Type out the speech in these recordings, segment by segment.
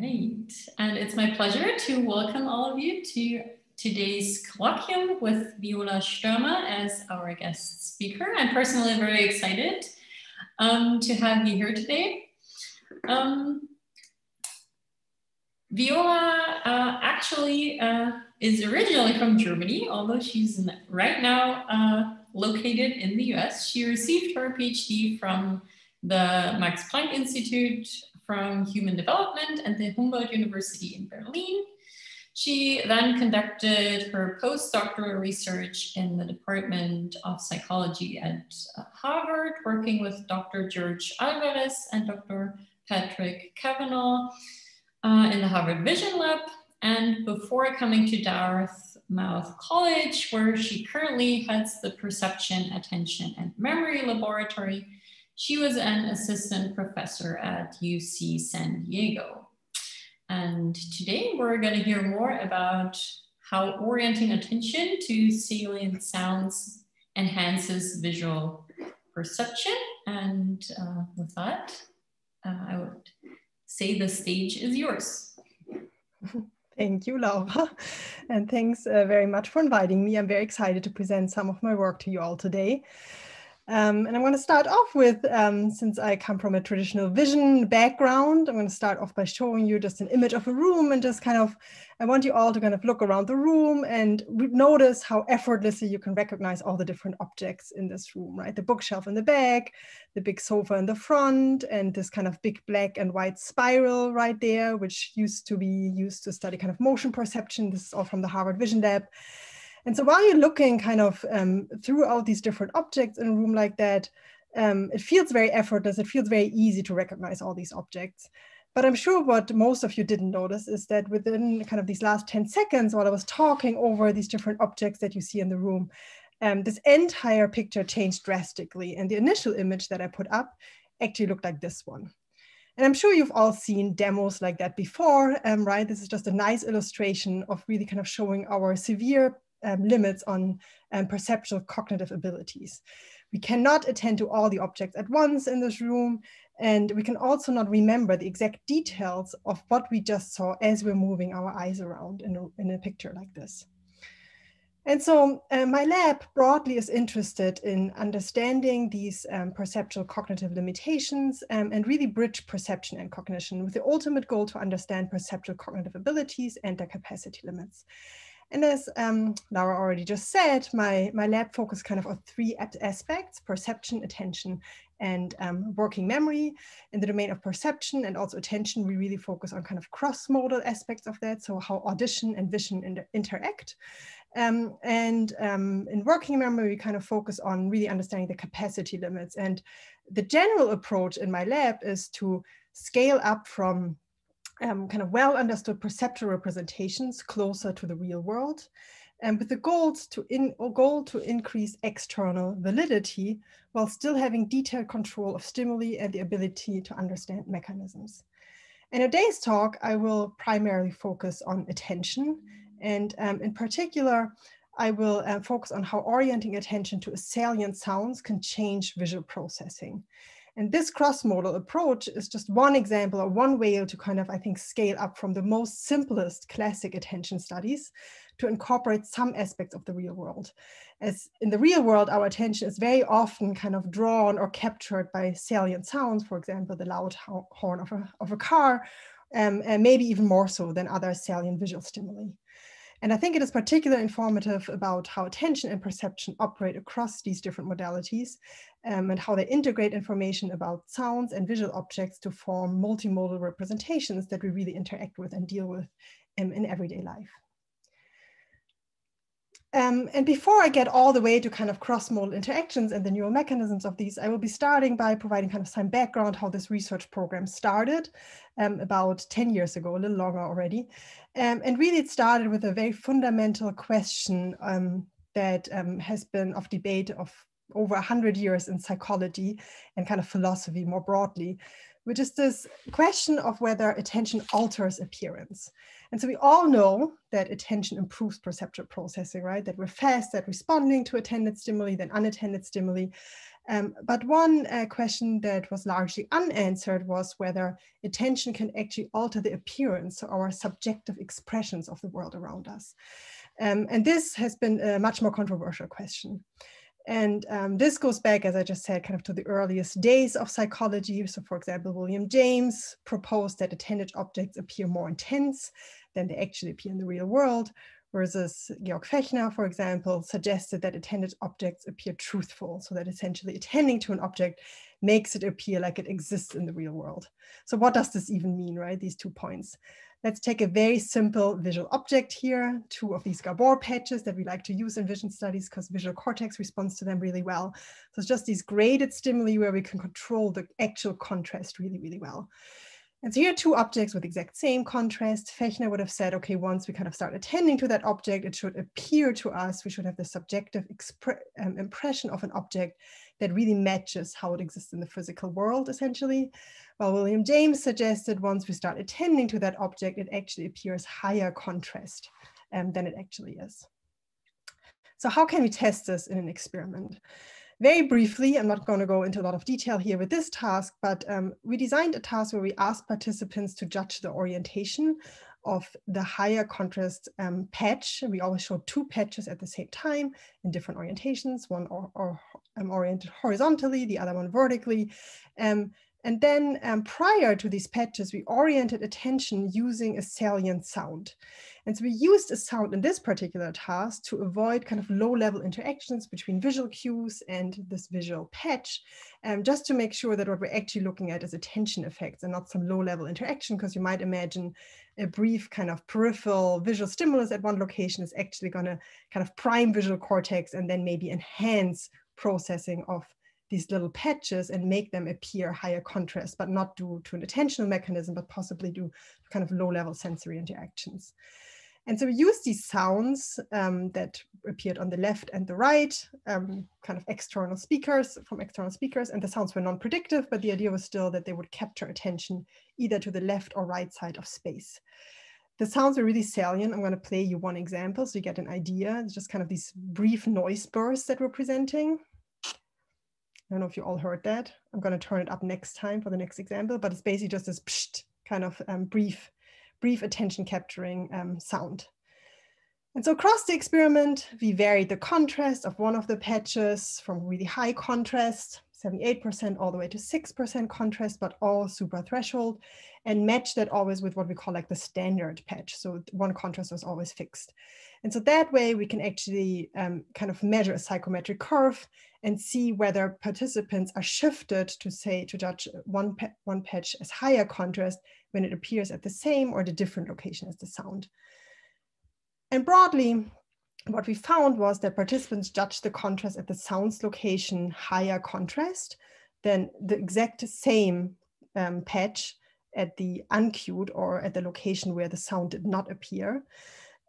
right. And it's my pleasure to welcome all of you to today's colloquium with Viola Störmer as our guest speaker. I'm personally very excited um, to have you here today. Um, Viola uh, actually uh, is originally from Germany, although she's right now uh, located in the US. She received her PhD from the Max Planck Institute from Human Development and the Humboldt University in Berlin. She then conducted her postdoctoral research in the Department of Psychology at uh, Harvard, working with Dr. George Alvarez and Dr. Patrick Cavanagh uh, in the Harvard Vision Lab. And before coming to Dartmouth College, where she currently heads the Perception, Attention, and Memory Laboratory, she was an assistant professor at UC San Diego. And today we're going to hear more about how orienting attention to salient sounds enhances visual perception. And uh, with that, uh, I would say the stage is yours. Thank you, Laura. And thanks uh, very much for inviting me. I'm very excited to present some of my work to you all today. Um, and I'm going to start off with, um, since I come from a traditional vision background, I'm going to start off by showing you just an image of a room and just kind of, I want you all to kind of look around the room and notice how effortlessly you can recognize all the different objects in this room, right? The bookshelf in the back, the big sofa in the front, and this kind of big black and white spiral right there, which used to be used to study kind of motion perception. This is all from the Harvard Vision Lab. And so while you're looking kind of um, throughout these different objects in a room like that, um, it feels very effortless. It feels very easy to recognize all these objects. But I'm sure what most of you didn't notice is that within kind of these last 10 seconds, while I was talking over these different objects that you see in the room, um, this entire picture changed drastically. And the initial image that I put up actually looked like this one. And I'm sure you've all seen demos like that before, um, right? This is just a nice illustration of really kind of showing our severe um, limits on um, perceptual cognitive abilities. We cannot attend to all the objects at once in this room, and we can also not remember the exact details of what we just saw as we're moving our eyes around in a, in a picture like this. And so uh, my lab broadly is interested in understanding these um, perceptual cognitive limitations um, and really bridge perception and cognition with the ultimate goal to understand perceptual cognitive abilities and their capacity limits. And as um, Laura already just said, my, my lab focused kind of on three aspects, perception, attention, and um, working memory. In the domain of perception and also attention, we really focus on kind of cross-modal aspects of that, so how audition and vision inter interact. Um, and um, in working memory, we kind of focus on really understanding the capacity limits. And the general approach in my lab is to scale up from um, kind of well understood perceptual representations closer to the real world and with the goals to in, goal to increase external validity while still having detailed control of stimuli and the ability to understand mechanisms. In today's talk, I will primarily focus on attention and um, in particular, I will uh, focus on how orienting attention to salient sounds can change visual processing. And this cross-modal approach is just one example or one way to kind of, I think, scale up from the most simplest classic attention studies to incorporate some aspects of the real world. As in the real world, our attention is very often kind of drawn or captured by salient sounds, for example, the loud horn of a, of a car, um, and maybe even more so than other salient visual stimuli. And I think it is particularly informative about how attention and perception operate across these different modalities um, and how they integrate information about sounds and visual objects to form multimodal representations that we really interact with and deal with um, in everyday life. Um, and before I get all the way to kind of cross-modal interactions and the neural mechanisms of these, I will be starting by providing kind of some background how this research program started um, about 10 years ago, a little longer already. Um, and really it started with a very fundamental question um, that um, has been of debate of over 100 years in psychology and kind of philosophy more broadly, which is this question of whether attention alters appearance. And so we all know that attention improves perceptual processing, right? That we're fast at responding to attended stimuli than unattended stimuli. Um, but one uh, question that was largely unanswered was whether attention can actually alter the appearance or our subjective expressions of the world around us. Um, and this has been a much more controversial question. And um, this goes back, as I just said, kind of to the earliest days of psychology. So for example, William James proposed that attended objects appear more intense than they actually appear in the real world, versus Georg Fechner, for example, suggested that attended objects appear truthful, so that essentially attending to an object makes it appear like it exists in the real world. So what does this even mean, right? These two points. Let's take a very simple visual object here, two of these Gabor patches that we like to use in vision studies because visual cortex responds to them really well. So it's just these graded stimuli where we can control the actual contrast really, really well. And so here are two objects with exact same contrast. Fechner would have said, okay, once we kind of start attending to that object, it should appear to us, we should have the subjective um, impression of an object that really matches how it exists in the physical world, essentially. While William James suggested once we start attending to that object, it actually appears higher contrast um, than it actually is. So how can we test this in an experiment? Very briefly, I'm not going to go into a lot of detail here with this task, but um, we designed a task where we asked participants to judge the orientation of the higher contrast um, patch. We always showed two patches at the same time in different orientations, one or, or um, oriented horizontally, the other one vertically. Um, and then um, prior to these patches, we oriented attention using a salient sound. And so we used a sound in this particular task to avoid kind of low level interactions between visual cues and this visual patch, um, just to make sure that what we're actually looking at is attention effects and not some low level interaction, because you might imagine a brief kind of peripheral visual stimulus at one location is actually gonna kind of prime visual cortex and then maybe enhance processing of these little patches and make them appear higher contrast, but not due to an attentional mechanism, but possibly due to kind of low level sensory interactions. And so we use these sounds um, that appeared on the left and the right, um, kind of external speakers from external speakers, and the sounds were non-predictive, but the idea was still that they would capture attention either to the left or right side of space. The sounds are really salient. I'm gonna play you one example so you get an idea. It's just kind of these brief noise bursts that we're presenting. I don't know if you all heard that. I'm going to turn it up next time for the next example, but it's basically just this psht kind of um, brief, brief attention capturing um, sound. And so across the experiment, we varied the contrast of one of the patches from really high contrast 78% all the way to 6% contrast, but all super threshold, and match that always with what we call like the standard patch. So one contrast was always fixed. And so that way we can actually um, kind of measure a psychometric curve and see whether participants are shifted to say, to judge one, one patch as higher contrast when it appears at the same or the different location as the sound. And broadly, what we found was that participants judged the contrast at the sound's location higher contrast than the exact same um, patch at the uncued or at the location where the sound did not appear.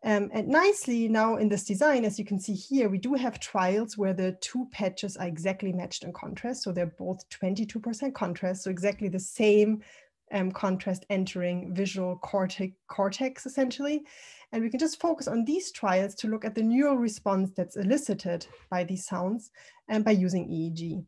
Um, and nicely now in this design, as you can see here, we do have trials where the two patches are exactly matched in contrast. So they're both 22% contrast, so exactly the same um, contrast entering visual cortex, cortex essentially. And we can just focus on these trials to look at the neural response that's elicited by these sounds and by using EEG.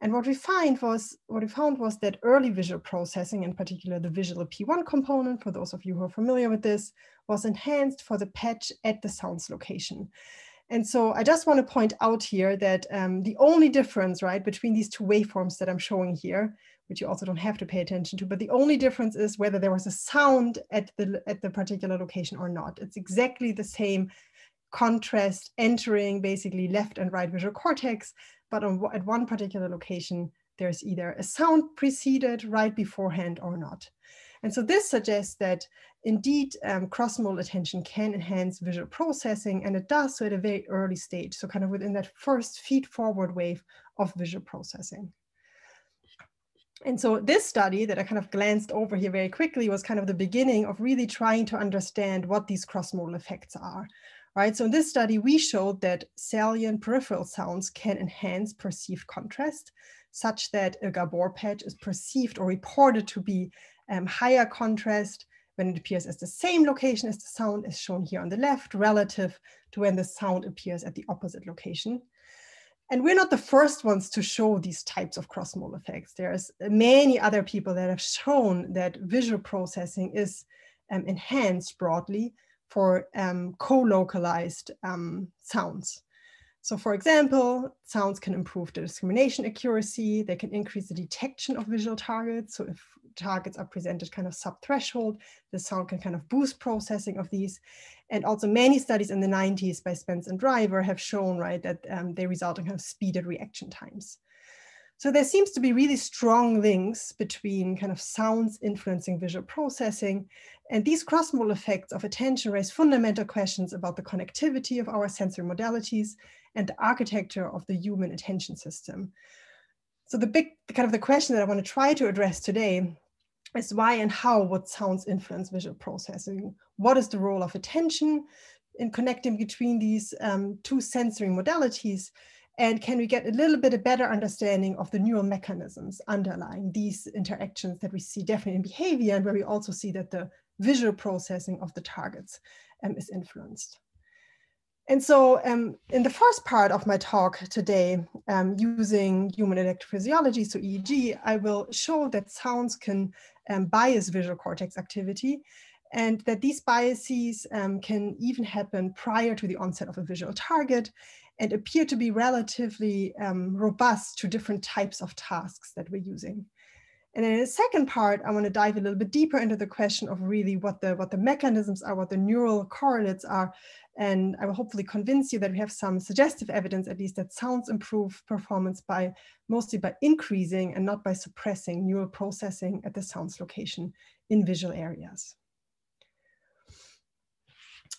And what we find was what we found was that early visual processing, in particular the visual P1 component, for those of you who are familiar with this, was enhanced for the patch at the sounds location. And so I just want to point out here that um, the only difference, right, between these two waveforms that I'm showing here which you also don't have to pay attention to. But the only difference is whether there was a sound at the, at the particular location or not. It's exactly the same contrast entering basically left and right visual cortex, but on, at one particular location, there's either a sound preceded right beforehand or not. And so this suggests that indeed um, cross-modal attention can enhance visual processing and it does so at a very early stage. So kind of within that first feed forward wave of visual processing. And so this study that I kind of glanced over here very quickly was kind of the beginning of really trying to understand what these cross-modal effects are, right? So in this study, we showed that salient peripheral sounds can enhance perceived contrast such that a Gabor patch is perceived or reported to be um, higher contrast when it appears as the same location as the sound as shown here on the left relative to when the sound appears at the opposite location. And we're not the first ones to show these types of cross-modal effects. There's many other people that have shown that visual processing is um, enhanced broadly for um, co-localized um, sounds. So for example, sounds can improve the discrimination accuracy, they can increase the detection of visual targets. So if targets are presented kind of sub-threshold, the sound can kind of boost processing of these. And also many studies in the 90s by Spence and Driver have shown, right, that um, they result in kind of speeded reaction times. So there seems to be really strong links between kind of sounds influencing visual processing. And these cross-modal effects of attention raise fundamental questions about the connectivity of our sensory modalities and the architecture of the human attention system. So the big kind of the question that I want to try to address today is why and how would sounds influence visual processing? What is the role of attention in connecting between these um, two sensory modalities? And can we get a little bit a better understanding of the neural mechanisms underlying these interactions that we see definitely in behavior and where we also see that the visual processing of the targets um, is influenced. And so um, in the first part of my talk today, um, using human electrophysiology, so EEG, I will show that sounds can um, bias visual cortex activity and that these biases um, can even happen prior to the onset of a visual target and appear to be relatively um, robust to different types of tasks that we're using. And in the second part, I want to dive a little bit deeper into the question of really what the, what the mechanisms are, what the neural correlates are. And I will hopefully convince you that we have some suggestive evidence, at least that sounds improve performance by mostly by increasing and not by suppressing neural processing at the sounds location in visual areas.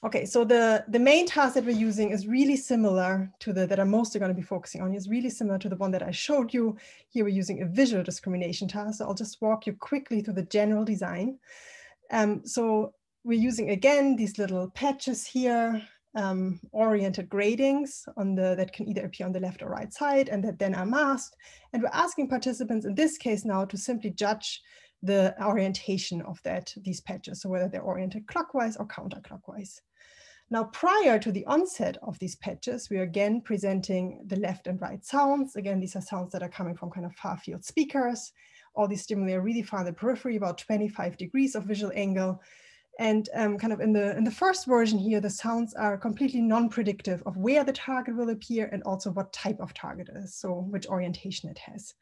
Okay, so the, the main task that we're using is really similar to the that I'm mostly going to be focusing on is really similar to the one that I showed you. Here we're using a visual discrimination task. So I'll just walk you quickly through the general design. Um, so we're using again these little patches here, um, oriented gratings on the that can either appear on the left or right side and that then are masked. And we're asking participants in this case now to simply judge the orientation of that these patches, so whether they're oriented clockwise or counterclockwise. Now, prior to the onset of these patches, we are again presenting the left and right sounds. Again, these are sounds that are coming from kind of far field speakers. All these stimuli are really far in the periphery, about 25 degrees of visual angle. And um, kind of in the, in the first version here, the sounds are completely non-predictive of where the target will appear and also what type of target is, so which orientation it has.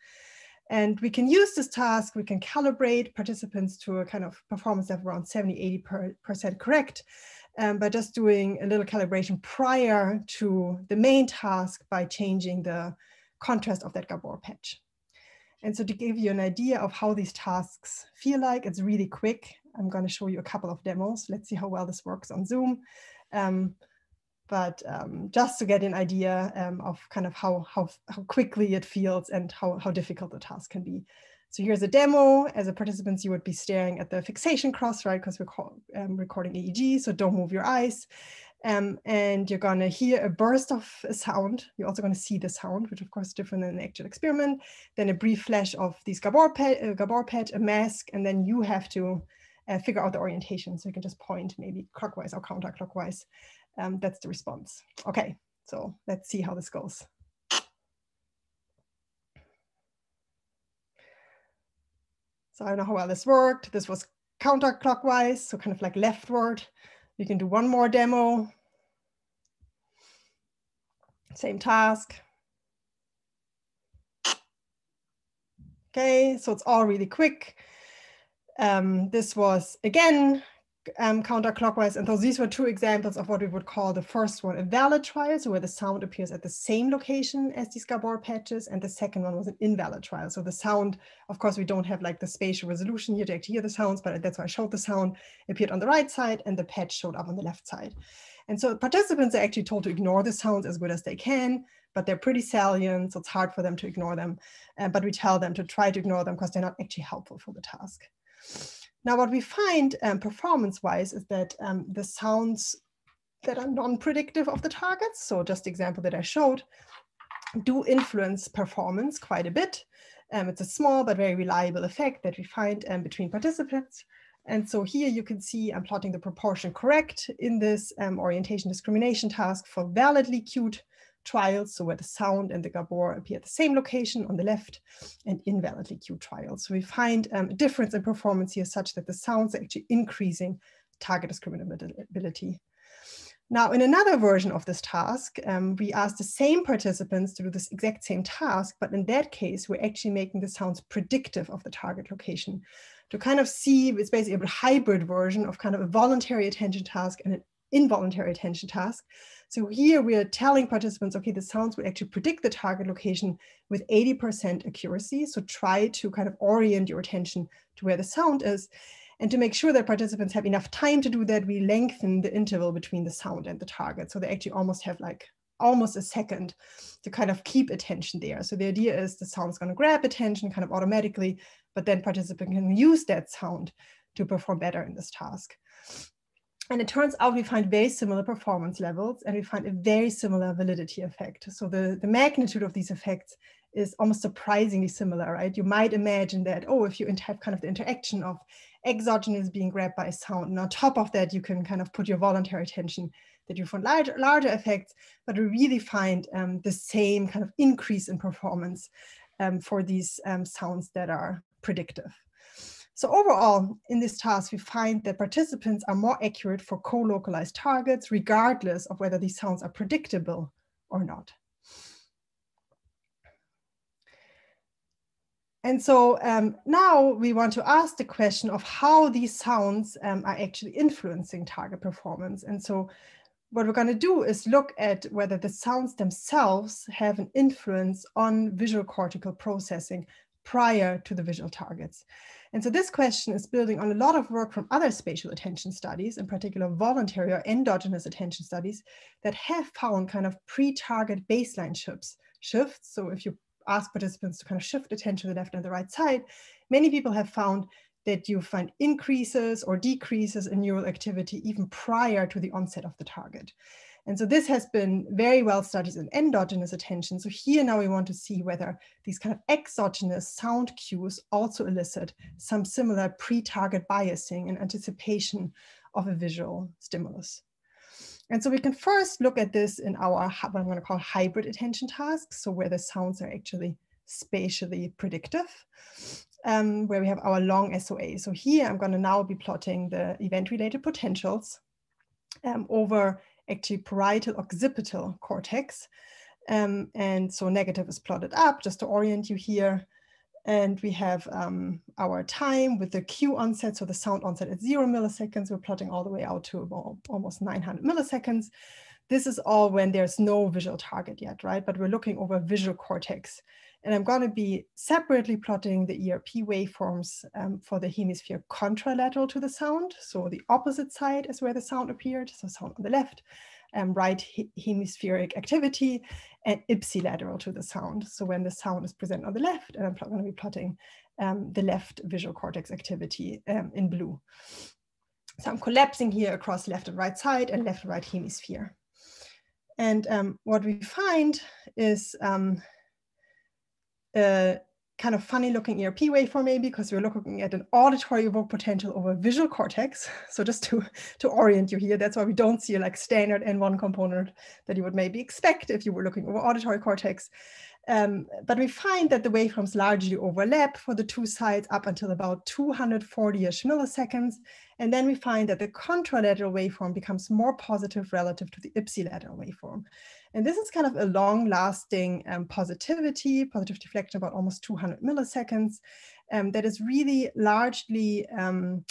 And we can use this task, we can calibrate participants to a kind of performance of around 70, 80% correct um, by just doing a little calibration prior to the main task by changing the contrast of that Gabor patch. And so to give you an idea of how these tasks feel like, it's really quick. I'm going to show you a couple of demos. Let's see how well this works on Zoom. Um, but um, just to get an idea um, of kind of how, how, how quickly it feels and how, how difficult the task can be. So here's a demo. As a participant, you would be staring at the fixation cross, right? Because we're um, recording EEG, so don't move your eyes. Um, and you're gonna hear a burst of a sound. You're also gonna see the sound, which of course is different than an actual experiment. Then a brief flash of these Gabor pet, uh, Gabor a mask, and then you have to uh, figure out the orientation. So you can just point maybe clockwise or counterclockwise. Um, that's the response. Okay, so let's see how this goes. So I don't know how well this worked. This was counterclockwise, so kind of like leftward. You can do one more demo. Same task. Okay, so it's all really quick. Um, this was again um, counterclockwise. And so these were two examples of what we would call the first one, a valid trial, so where the sound appears at the same location as these Gabor patches. And the second one was an invalid trial. So the sound, of course, we don't have like the spatial resolution here to actually hear the sounds, but that's why I showed the sound appeared on the right side and the patch showed up on the left side. And so participants are actually told to ignore the sounds as good as they can, but they're pretty salient, so it's hard for them to ignore them. Uh, but we tell them to try to ignore them because they're not actually helpful for the task. Now, what we find um, performance-wise is that um, the sounds that are non-predictive of the targets, so just the example that I showed, do influence performance quite a bit. Um, it's a small but very reliable effect that we find um, between participants. And so here you can see I'm plotting the proportion correct in this um, orientation discrimination task for validly cued trials, so where the sound and the gabor appear at the same location on the left, and invalidly cued trials. So we find um, a difference in performance here such that the sounds are actually increasing target discriminability. Now, in another version of this task, um, we asked the same participants to do this exact same task, but in that case, we're actually making the sounds predictive of the target location to kind of see, it's basically a hybrid version of kind of a voluntary attention task and an involuntary attention task. So here we are telling participants, okay, the sounds will actually predict the target location with 80% accuracy. So try to kind of orient your attention to where the sound is. And to make sure that participants have enough time to do that, we lengthen the interval between the sound and the target. So they actually almost have like almost a second to kind of keep attention there. So the idea is the sound is going to grab attention kind of automatically, but then participant can use that sound to perform better in this task. And it turns out we find very similar performance levels and we find a very similar validity effect. So the, the magnitude of these effects is almost surprisingly similar, right? You might imagine that, oh, if you have kind of the interaction of exogenous being grabbed by sound, and on top of that, you can kind of put your voluntary attention that you find larger, larger effects, but we really find um, the same kind of increase in performance um, for these um, sounds that are predictive. So overall, in this task, we find that participants are more accurate for co-localized targets, regardless of whether these sounds are predictable or not. And so um, now we want to ask the question of how these sounds um, are actually influencing target performance. And so what we're going to do is look at whether the sounds themselves have an influence on visual cortical processing prior to the visual targets. And so this question is building on a lot of work from other spatial attention studies, in particular voluntary or endogenous attention studies that have found kind of pre-target baseline shifts. Shifts. So if you ask participants to kind of shift attention to the left and the right side, many people have found that you find increases or decreases in neural activity even prior to the onset of the target. And so this has been very well studied in endogenous attention. So here now we want to see whether these kind of exogenous sound cues also elicit some similar pre-target biasing and anticipation of a visual stimulus. And so we can first look at this in our, what I'm going to call hybrid attention tasks. So where the sounds are actually spatially predictive, um, where we have our long SOA. So here I'm going to now be plotting the event-related potentials um, over actually parietal occipital cortex. Um, and so negative is plotted up just to orient you here. And we have um, our time with the cue onset, so the sound onset at zero milliseconds. We're plotting all the way out to about almost 900 milliseconds. This is all when there's no visual target yet, right? But we're looking over visual cortex. And I'm going to be separately plotting the ERP waveforms um, for the hemisphere contralateral to the sound. So the opposite side is where the sound appeared, so sound on the left, um, right he hemispheric activity, and ipsilateral to the sound. So when the sound is present on the left, and I'm going to be plotting um, the left visual cortex activity um, in blue. So I'm collapsing here across left and right side and left and right hemisphere. And um, what we find is um, kind of funny looking ERP waveform maybe because we're looking at an auditory evoked potential over visual cortex. So just to, to orient you here, that's why we don't see a like standard N1 component that you would maybe expect if you were looking over auditory cortex. Um, but we find that the waveforms largely overlap for the two sides up until about 240-ish milliseconds. And then we find that the contralateral waveform becomes more positive relative to the ipsilateral waveform. And this is kind of a long lasting um, positivity, positive deflection about almost 200 milliseconds um, that is really largely um,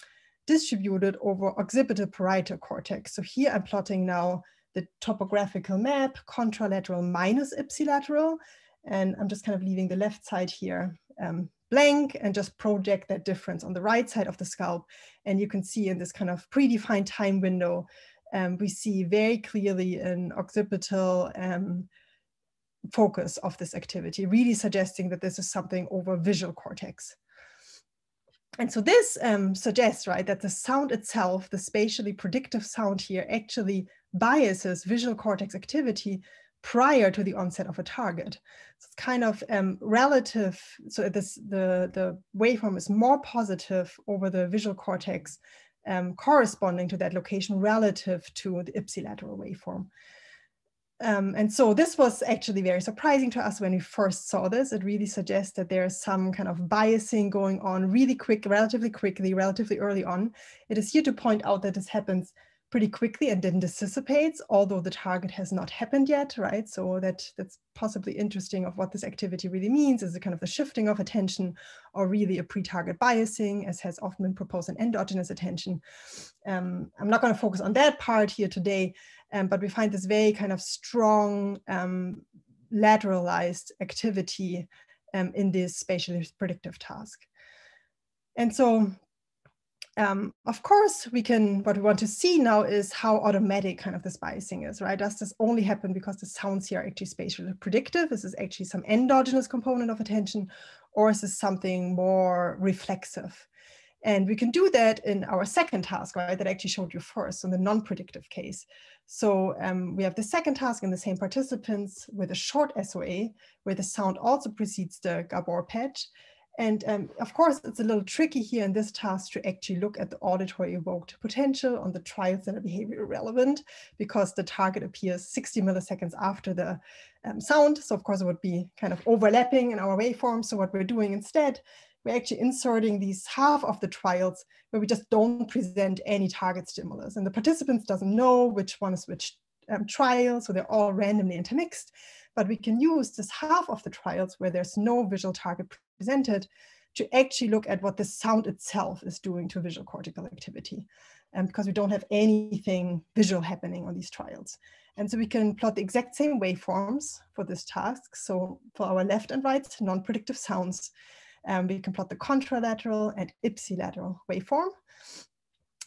distributed over occipital parietal cortex. So here I'm plotting now the topographical map, contralateral minus ipsilateral. And I'm just kind of leaving the left side here um, blank and just project that difference on the right side of the scalp. And you can see in this kind of predefined time window, um, we see very clearly an occipital um, focus of this activity, really suggesting that this is something over visual cortex. And so this um, suggests, right, that the sound itself, the spatially predictive sound here actually biases visual cortex activity prior to the onset of a target. So it's kind of um, relative, so this, the, the waveform is more positive over the visual cortex um, corresponding to that location relative to the ipsilateral waveform. Um, and so this was actually very surprising to us when we first saw this. It really suggests that there's some kind of biasing going on really quick, relatively quickly, relatively early on. It is here to point out that this happens pretty quickly and then dissipates, although the target has not happened yet, right? So that that's possibly interesting of what this activity really means. Is it kind of the shifting of attention or really a pre-target biasing as has often been proposed in endogenous attention? Um, I'm not gonna focus on that part here today, um, but we find this very kind of strong um, lateralized activity um, in this spatially predictive task. And so um, of course, we can, what we want to see now is how automatic kind of this biasing is, right? Does this only happen because the sounds here are actually spatially predictive? Is this actually some endogenous component of attention, or is this something more reflexive? And we can do that in our second task, right, that I actually showed you first, in the non-predictive case. So um, we have the second task in the same participants with a short SOA, where the sound also precedes the Gabor patch. And um, of course, it's a little tricky here in this task to actually look at the auditory evoked potential on the trials that are behavior relevant because the target appears 60 milliseconds after the um, sound. So of course it would be kind of overlapping in our waveform. So what we're doing instead, we're actually inserting these half of the trials where we just don't present any target stimulus and the participants doesn't know which one is which um, trial. So they're all randomly intermixed but we can use this half of the trials where there's no visual target presented to actually look at what the sound itself is doing to visual cortical activity. And because we don't have anything visual happening on these trials. And so we can plot the exact same waveforms for this task. So for our left and right non-predictive sounds, um, we can plot the contralateral and ipsilateral waveform.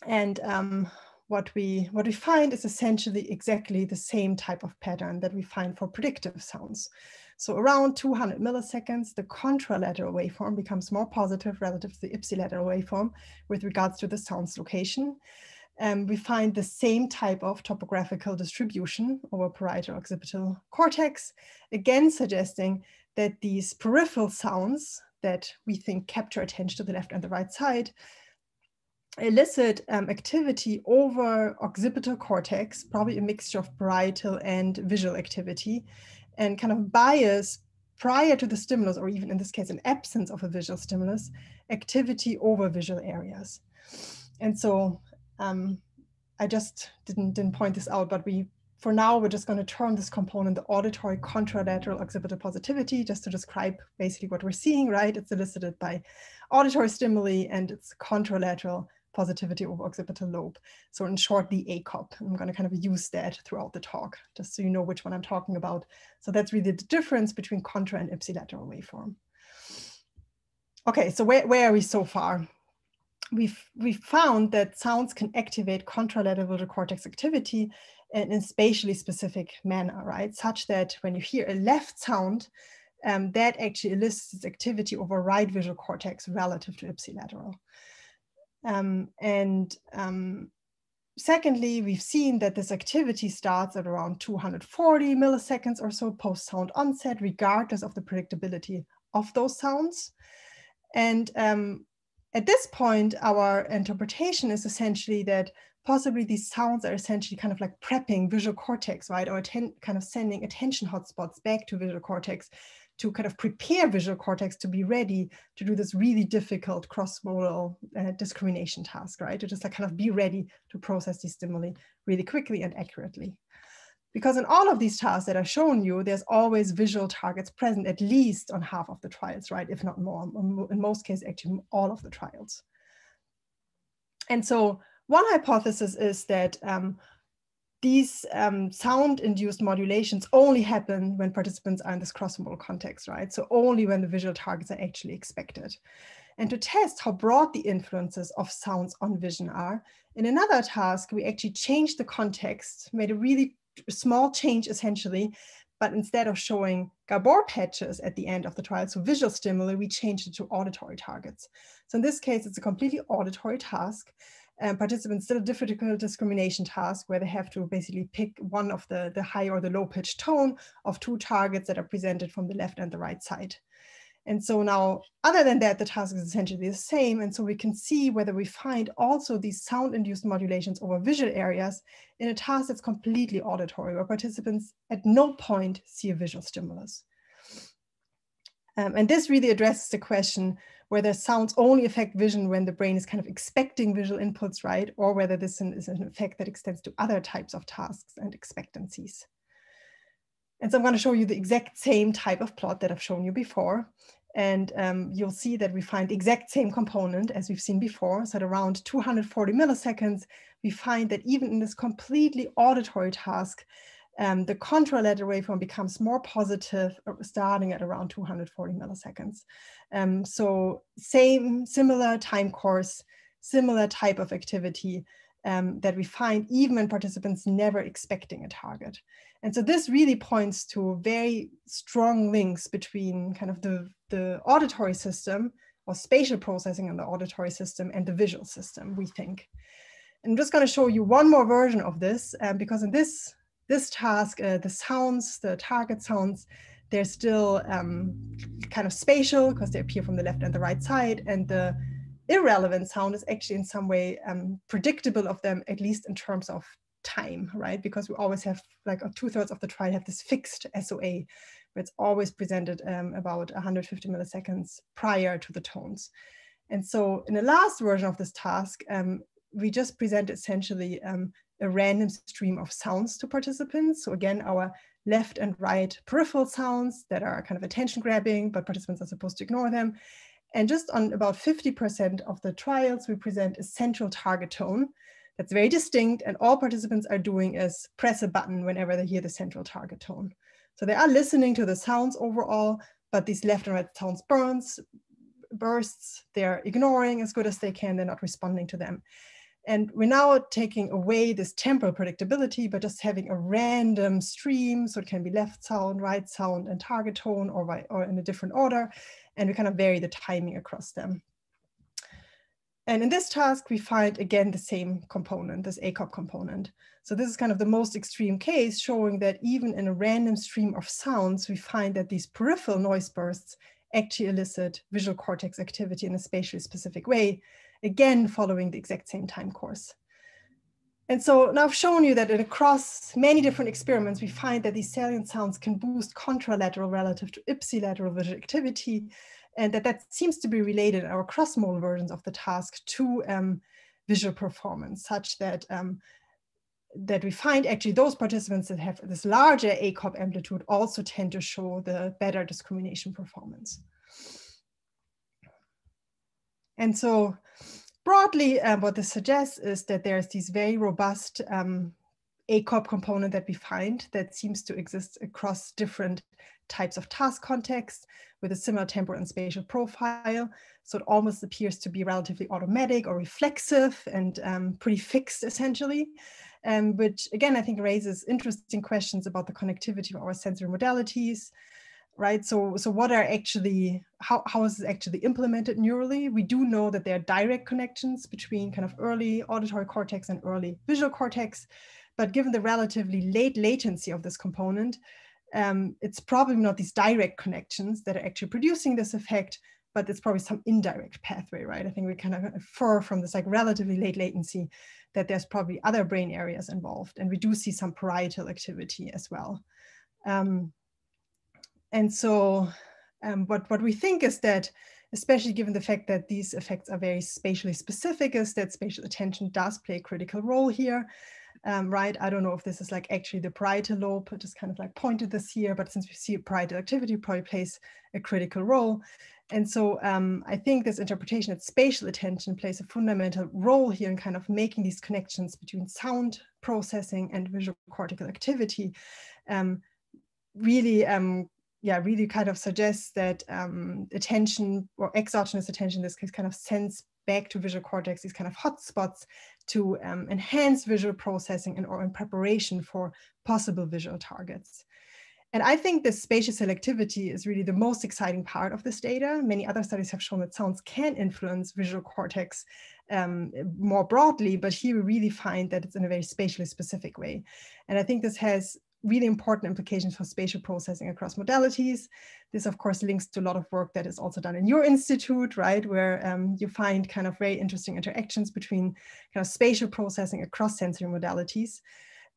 And um, what we, what we find is essentially exactly the same type of pattern that we find for predictive sounds. So around 200 milliseconds, the contralateral waveform becomes more positive relative to the ipsilateral waveform with regards to the sound's location. Um, we find the same type of topographical distribution over parietal occipital cortex, again suggesting that these peripheral sounds that we think capture attention to the left and the right side elicit um, activity over occipital cortex, probably a mixture of parietal and visual activity, and kind of bias prior to the stimulus, or even in this case, an absence of a visual stimulus, activity over visual areas. And so um, I just didn't, didn't point this out, but we, for now, we're just going to term this component the auditory contralateral occipital positivity, just to describe basically what we're seeing, right? It's elicited by auditory stimuli and it's contralateral positivity over occipital lobe. So in short, the ACOP. I'm going to kind of use that throughout the talk, just so you know which one I'm talking about. So that's really the difference between contra and ipsilateral waveform. Okay, so where, where are we so far? We've, we've found that sounds can activate contralateral cortex activity in spatially specific manner, right? Such that when you hear a left sound, um, that actually elicits activity over right visual cortex relative to ipsilateral. Um, and um, secondly, we've seen that this activity starts at around 240 milliseconds or so post-sound onset, regardless of the predictability of those sounds. And um, at this point, our interpretation is essentially that possibly these sounds are essentially kind of like prepping visual cortex, right? Or kind of sending attention hotspots back to visual cortex to kind of prepare visual cortex to be ready to do this really difficult cross-modal uh, discrimination task, right? To just like kind of be ready to process these stimuli really quickly and accurately. Because in all of these tasks that I've shown you, there's always visual targets present at least on half of the trials, right? If not more, in most cases, actually all of the trials. And so one hypothesis is that um, these um, sound-induced modulations only happen when participants are in this cross-modal context, right? So only when the visual targets are actually expected. And to test how broad the influences of sounds on vision are, in another task, we actually changed the context, made a really small change essentially, but instead of showing Gabor patches at the end of the trial, so visual stimuli, we changed it to auditory targets. So in this case, it's a completely auditory task um, participants still a difficult discrimination task where they have to basically pick one of the, the high or the low pitch tone of two targets that are presented from the left and the right side. And so now, other than that, the task is essentially the same. And so we can see whether we find also these sound-induced modulations over visual areas in a task that's completely auditory, where participants at no point see a visual stimulus. Um, and this really addresses the question whether sounds only affect vision when the brain is kind of expecting visual inputs, right? Or whether this is an effect that extends to other types of tasks and expectancies. And so I'm going to show you the exact same type of plot that I've shown you before. And um, you'll see that we find exact same component as we've seen before. So at around 240 milliseconds, we find that even in this completely auditory task, um, the contralateral waveform becomes more positive uh, starting at around 240 milliseconds. Um, so same, similar time course, similar type of activity um, that we find even when participants never expecting a target. And so this really points to very strong links between kind of the, the auditory system or spatial processing in the auditory system and the visual system, we think. I'm just going to show you one more version of this um, because in this, this task, uh, the sounds, the target sounds, they're still um, kind of spatial because they appear from the left and the right side. And the irrelevant sound is actually in some way um, predictable of them, at least in terms of time, right? Because we always have like two thirds of the trial have this fixed SOA, where it's always presented um, about 150 milliseconds prior to the tones. And so in the last version of this task, um, we just present essentially um, a random stream of sounds to participants. So again, our left and right peripheral sounds that are kind of attention grabbing, but participants are supposed to ignore them. And just on about 50% of the trials, we present a central target tone that's very distinct and all participants are doing is press a button whenever they hear the central target tone. So they are listening to the sounds overall, but these left and right sounds burns, bursts, they're ignoring as good as they can, they're not responding to them. And we're now taking away this temporal predictability by just having a random stream. So it can be left sound, right sound, and target tone, or, or in a different order. And we kind of vary the timing across them. And in this task, we find again the same component, this ACOP component. So this is kind of the most extreme case showing that even in a random stream of sounds, we find that these peripheral noise bursts actually elicit visual cortex activity in a spatially specific way, again, following the exact same time course. And so now I've shown you that across many different experiments, we find that these salient sounds can boost contralateral relative to ipsilateral visual activity and that that seems to be related our cross-modal versions of the task to um, visual performance, such that um, that we find actually those participants that have this larger ACOP amplitude also tend to show the better discrimination performance. And so broadly, uh, what this suggests is that there's these very robust um, ACOP component that we find that seems to exist across different types of task contexts with a similar temporal and spatial profile. So it almost appears to be relatively automatic or reflexive and um, pretty fixed essentially, um, which again, I think raises interesting questions about the connectivity of our sensory modalities, right? So, so what are actually, how, how is this actually implemented neurally? We do know that there are direct connections between kind of early auditory cortex and early visual cortex, but given the relatively late latency of this component, um, it's probably not these direct connections that are actually producing this effect, but it's probably some indirect pathway, right? I think we kind of infer from this like relatively late latency that there's probably other brain areas involved. And we do see some parietal activity as well. Um, and so um, what, what we think is that, especially given the fact that these effects are very spatially specific, is that spatial attention does play a critical role here um, right? I don't know if this is like actually the parietal lobe, just kind of like pointed this here, but since we see parietal activity probably plays a critical role. And so um, I think this interpretation that spatial attention plays a fundamental role here in kind of making these connections between sound processing and visual cortical activity um, really um, yeah, really kind of suggests that um, attention or exogenous attention in this case kind of sends back to visual cortex, these kind of hotspots to um, enhance visual processing and or in preparation for possible visual targets. And I think the spatial selectivity is really the most exciting part of this data. Many other studies have shown that sounds can influence visual cortex um, more broadly, but here we really find that it's in a very spatially specific way. And I think this has really important implications for spatial processing across modalities. This, of course, links to a lot of work that is also done in your institute, right, where um, you find kind of very interesting interactions between kind of spatial processing across sensory modalities.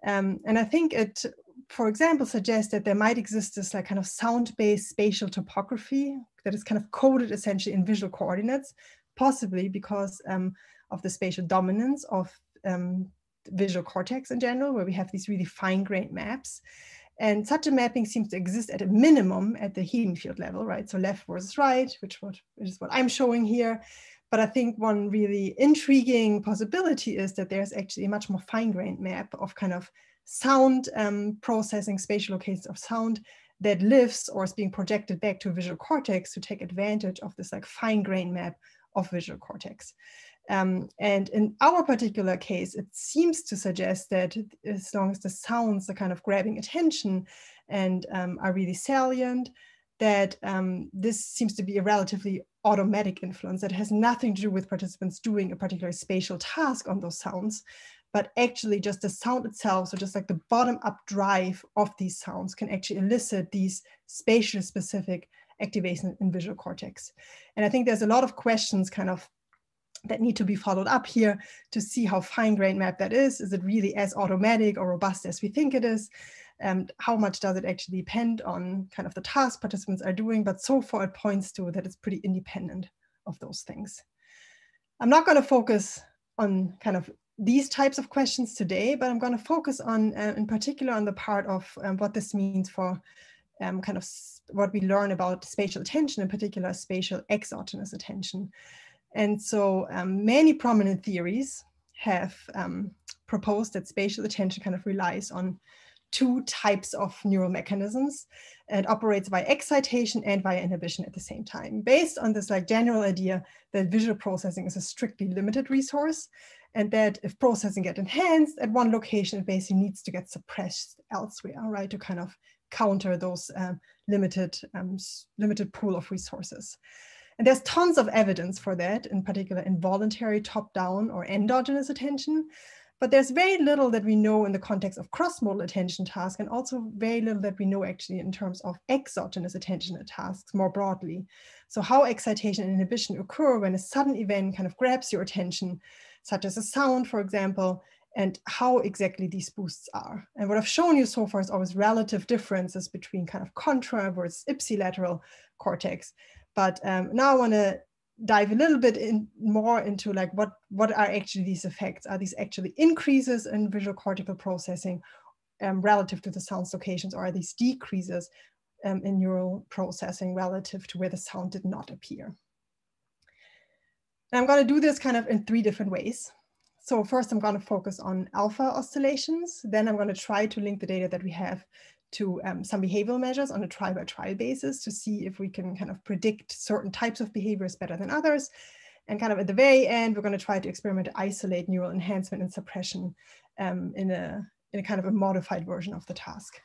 Um, and I think it, for example, suggests that there might exist this like kind of sound-based spatial topography that is kind of coded essentially in visual coordinates, possibly because um, of the spatial dominance of um, visual cortex in general, where we have these really fine-grained maps. And such a mapping seems to exist at a minimum at the hemifield level, right? So left versus right, which is what I'm showing here. But I think one really intriguing possibility is that there's actually a much more fine-grained map of kind of sound um, processing, spatial locations of sound that lives or is being projected back to visual cortex to take advantage of this like fine-grained map of visual cortex. Um, and in our particular case, it seems to suggest that as long as the sounds are kind of grabbing attention and um, are really salient, that um, this seems to be a relatively automatic influence that has nothing to do with participants doing a particular spatial task on those sounds, but actually just the sound itself, so just like the bottom up drive of these sounds can actually elicit these spatial specific activation in visual cortex. And I think there's a lot of questions kind of that need to be followed up here to see how fine-grained map that is. Is it really as automatic or robust as we think it is? And how much does it actually depend on kind of the task participants are doing? But so far it points to that it's pretty independent of those things. I'm not going to focus on kind of these types of questions today, but I'm going to focus on, uh, in particular, on the part of um, what this means for um, kind of what we learn about spatial attention, in particular spatial exogenous attention. And so um, many prominent theories have um, proposed that spatial attention kind of relies on two types of neural mechanisms and operates by excitation and via inhibition at the same time, based on this like general idea that visual processing is a strictly limited resource and that if processing get enhanced at one location, it basically needs to get suppressed elsewhere, right, to kind of counter those um, limited, um, limited pool of resources. And there's tons of evidence for that, in particular involuntary top-down or endogenous attention. But there's very little that we know in the context of cross-modal attention tasks, and also very little that we know actually in terms of exogenous attention tasks more broadly. So how excitation and inhibition occur when a sudden event kind of grabs your attention, such as a sound, for example, and how exactly these boosts are. And what I've shown you so far is always relative differences between kind of contra versus ipsilateral cortex. But um, now I want to dive a little bit in more into like what what are actually these effects? Are these actually increases in visual cortical processing um, relative to the sound locations, or are these decreases um, in neural processing relative to where the sound did not appear? And I'm going to do this kind of in three different ways. So first I'm going to focus on alpha oscillations. Then I'm going to try to link the data that we have to um, some behavioral measures on a trial by trial basis to see if we can kind of predict certain types of behaviors better than others. And kind of at the very end, we're going to try to experiment to isolate neural enhancement and suppression um, in, a, in a kind of a modified version of the task.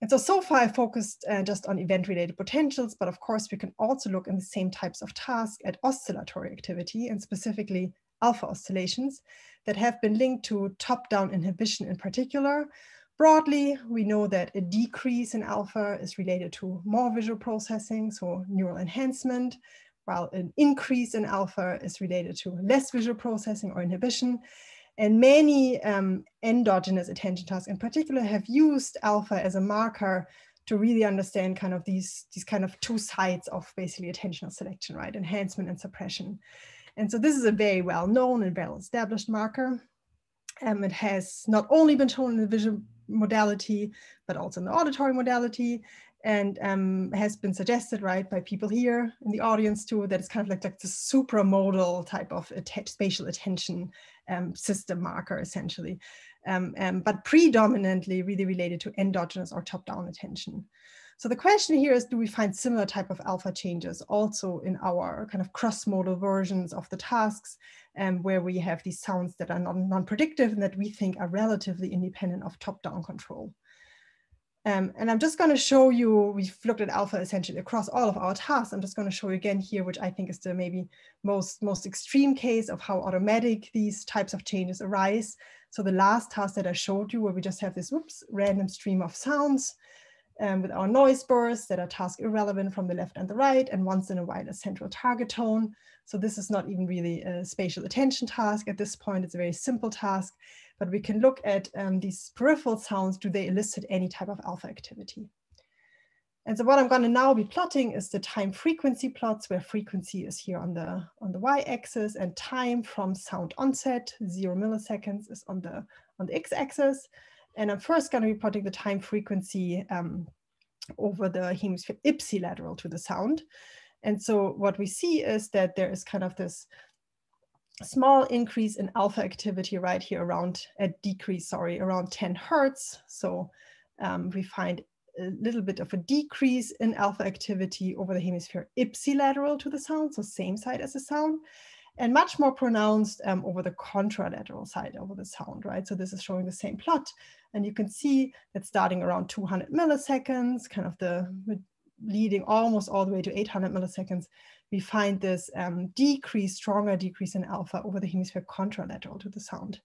And so, so far I focused uh, just on event-related potentials, but of course we can also look in the same types of tasks at oscillatory activity and specifically alpha oscillations that have been linked to top-down inhibition in particular, Broadly, we know that a decrease in alpha is related to more visual processing, so neural enhancement, while an increase in alpha is related to less visual processing or inhibition. And many um, endogenous attention tasks in particular have used alpha as a marker to really understand kind of these, these kind of two sides of basically attentional selection, right? Enhancement and suppression. And so this is a very well known and well established marker. Um, it has not only been shown in the visual modality, but also in the auditory modality, and um, has been suggested, right, by people here in the audience too, that it's kind of like, like the supramodal type of spatial attention um, system marker, essentially, um, um, but predominantly really related to endogenous or top-down attention. So the question here is, do we find similar type of alpha changes also in our kind of cross-modal versions of the tasks um, where we have these sounds that are non-predictive and that we think are relatively independent of top-down control? Um, and I'm just going to show you, we've looked at alpha essentially across all of our tasks. I'm just going to show you again here, which I think is the maybe most, most extreme case of how automatic these types of changes arise. So the last task that I showed you where we just have this whoops, random stream of sounds um, with our noise bursts that are task irrelevant from the left and the right, and once in a while a central target tone. So this is not even really a spatial attention task at this point. It's a very simple task, but we can look at um, these peripheral sounds. Do they elicit any type of alpha activity? And so what I'm going to now be plotting is the time frequency plots where frequency is here on the, on the y-axis and time from sound onset, zero milliseconds is on the, on the x-axis. And I'm first going to be plotting the time frequency um, over the hemisphere ipsilateral to the sound. And so what we see is that there is kind of this small increase in alpha activity right here around a decrease, sorry, around 10 hertz. So um, we find a little bit of a decrease in alpha activity over the hemisphere ipsilateral to the sound, so same side as the sound, and much more pronounced um, over the contralateral side over the sound, right? So this is showing the same plot. And you can see that starting around 200 milliseconds, kind of the leading almost all the way to 800 milliseconds, we find this um, decrease, stronger decrease in alpha over the hemisphere contralateral to the sound.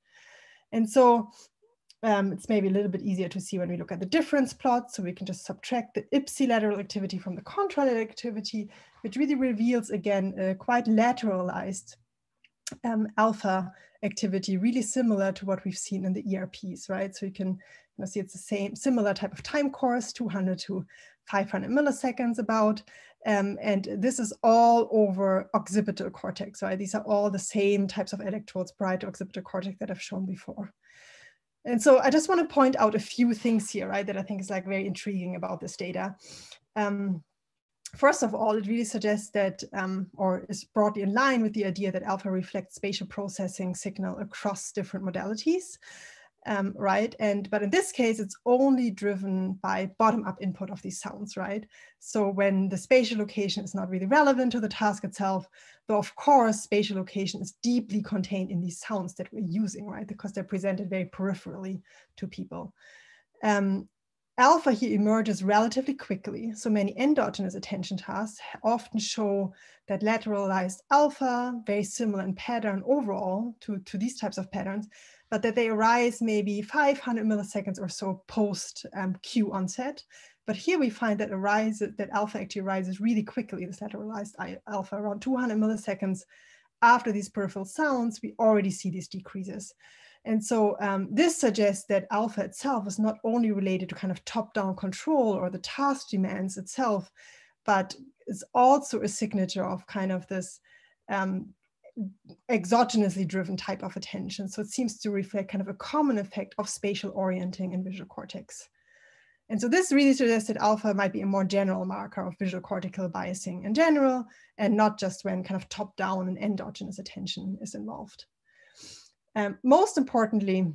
And so um, it's maybe a little bit easier to see when we look at the difference plot. So we can just subtract the ipsilateral activity from the contralateral activity, which really reveals again a quite lateralized um, alpha activity, really similar to what we've seen in the ERPs, right? So you can you know, see it's the same, similar type of time course, 200 to 500 milliseconds about. Um, and this is all over occipital cortex, right? These are all the same types of electrodes to occipital cortex that I've shown before. And so I just want to point out a few things here, right, that I think is like very intriguing about this data. Um, first of all, it really suggests that, um, or is broadly in line with the idea that alpha reflects spatial processing signal across different modalities um, right? And but in this case, it's only driven by bottom-up input of these sounds, right? So when the spatial location is not really relevant to the task itself, though of course spatial location is deeply contained in these sounds that we're using, right? Because they're presented very peripherally to people. Um, alpha here emerges relatively quickly. So many endogenous attention tasks often show that lateralized alpha, very similar in pattern overall to, to these types of patterns, but that they arise maybe 500 milliseconds or so post um, cue onset. But here we find that arise, that alpha actually rises really quickly, this lateralized alpha around 200 milliseconds after these peripheral sounds, we already see these decreases. And so um, this suggests that alpha itself is not only related to kind of top-down control or the task demands itself, but is also a signature of kind of this um, exogenously driven type of attention. So it seems to reflect kind of a common effect of spatial orienting in visual cortex. And so this really suggests that alpha might be a more general marker of visual cortical biasing in general, and not just when kind of top down and endogenous attention is involved. Um, most importantly,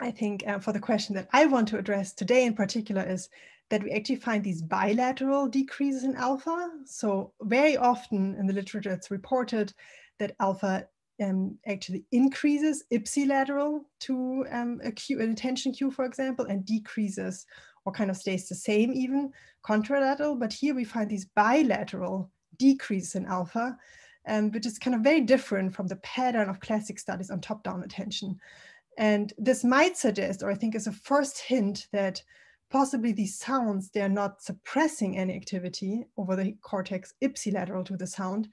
I think uh, for the question that I want to address today in particular is that we actually find these bilateral decreases in alpha. So very often in the literature, it's reported that alpha um, actually increases ipsilateral to um, a cue, an attention cue, for example, and decreases or kind of stays the same even contralateral. But here we find these bilateral decreases in alpha, um, which is kind of very different from the pattern of classic studies on top-down attention. And this might suggest, or I think is a first hint that possibly these sounds, they're not suppressing any activity over the cortex ipsilateral to the sound,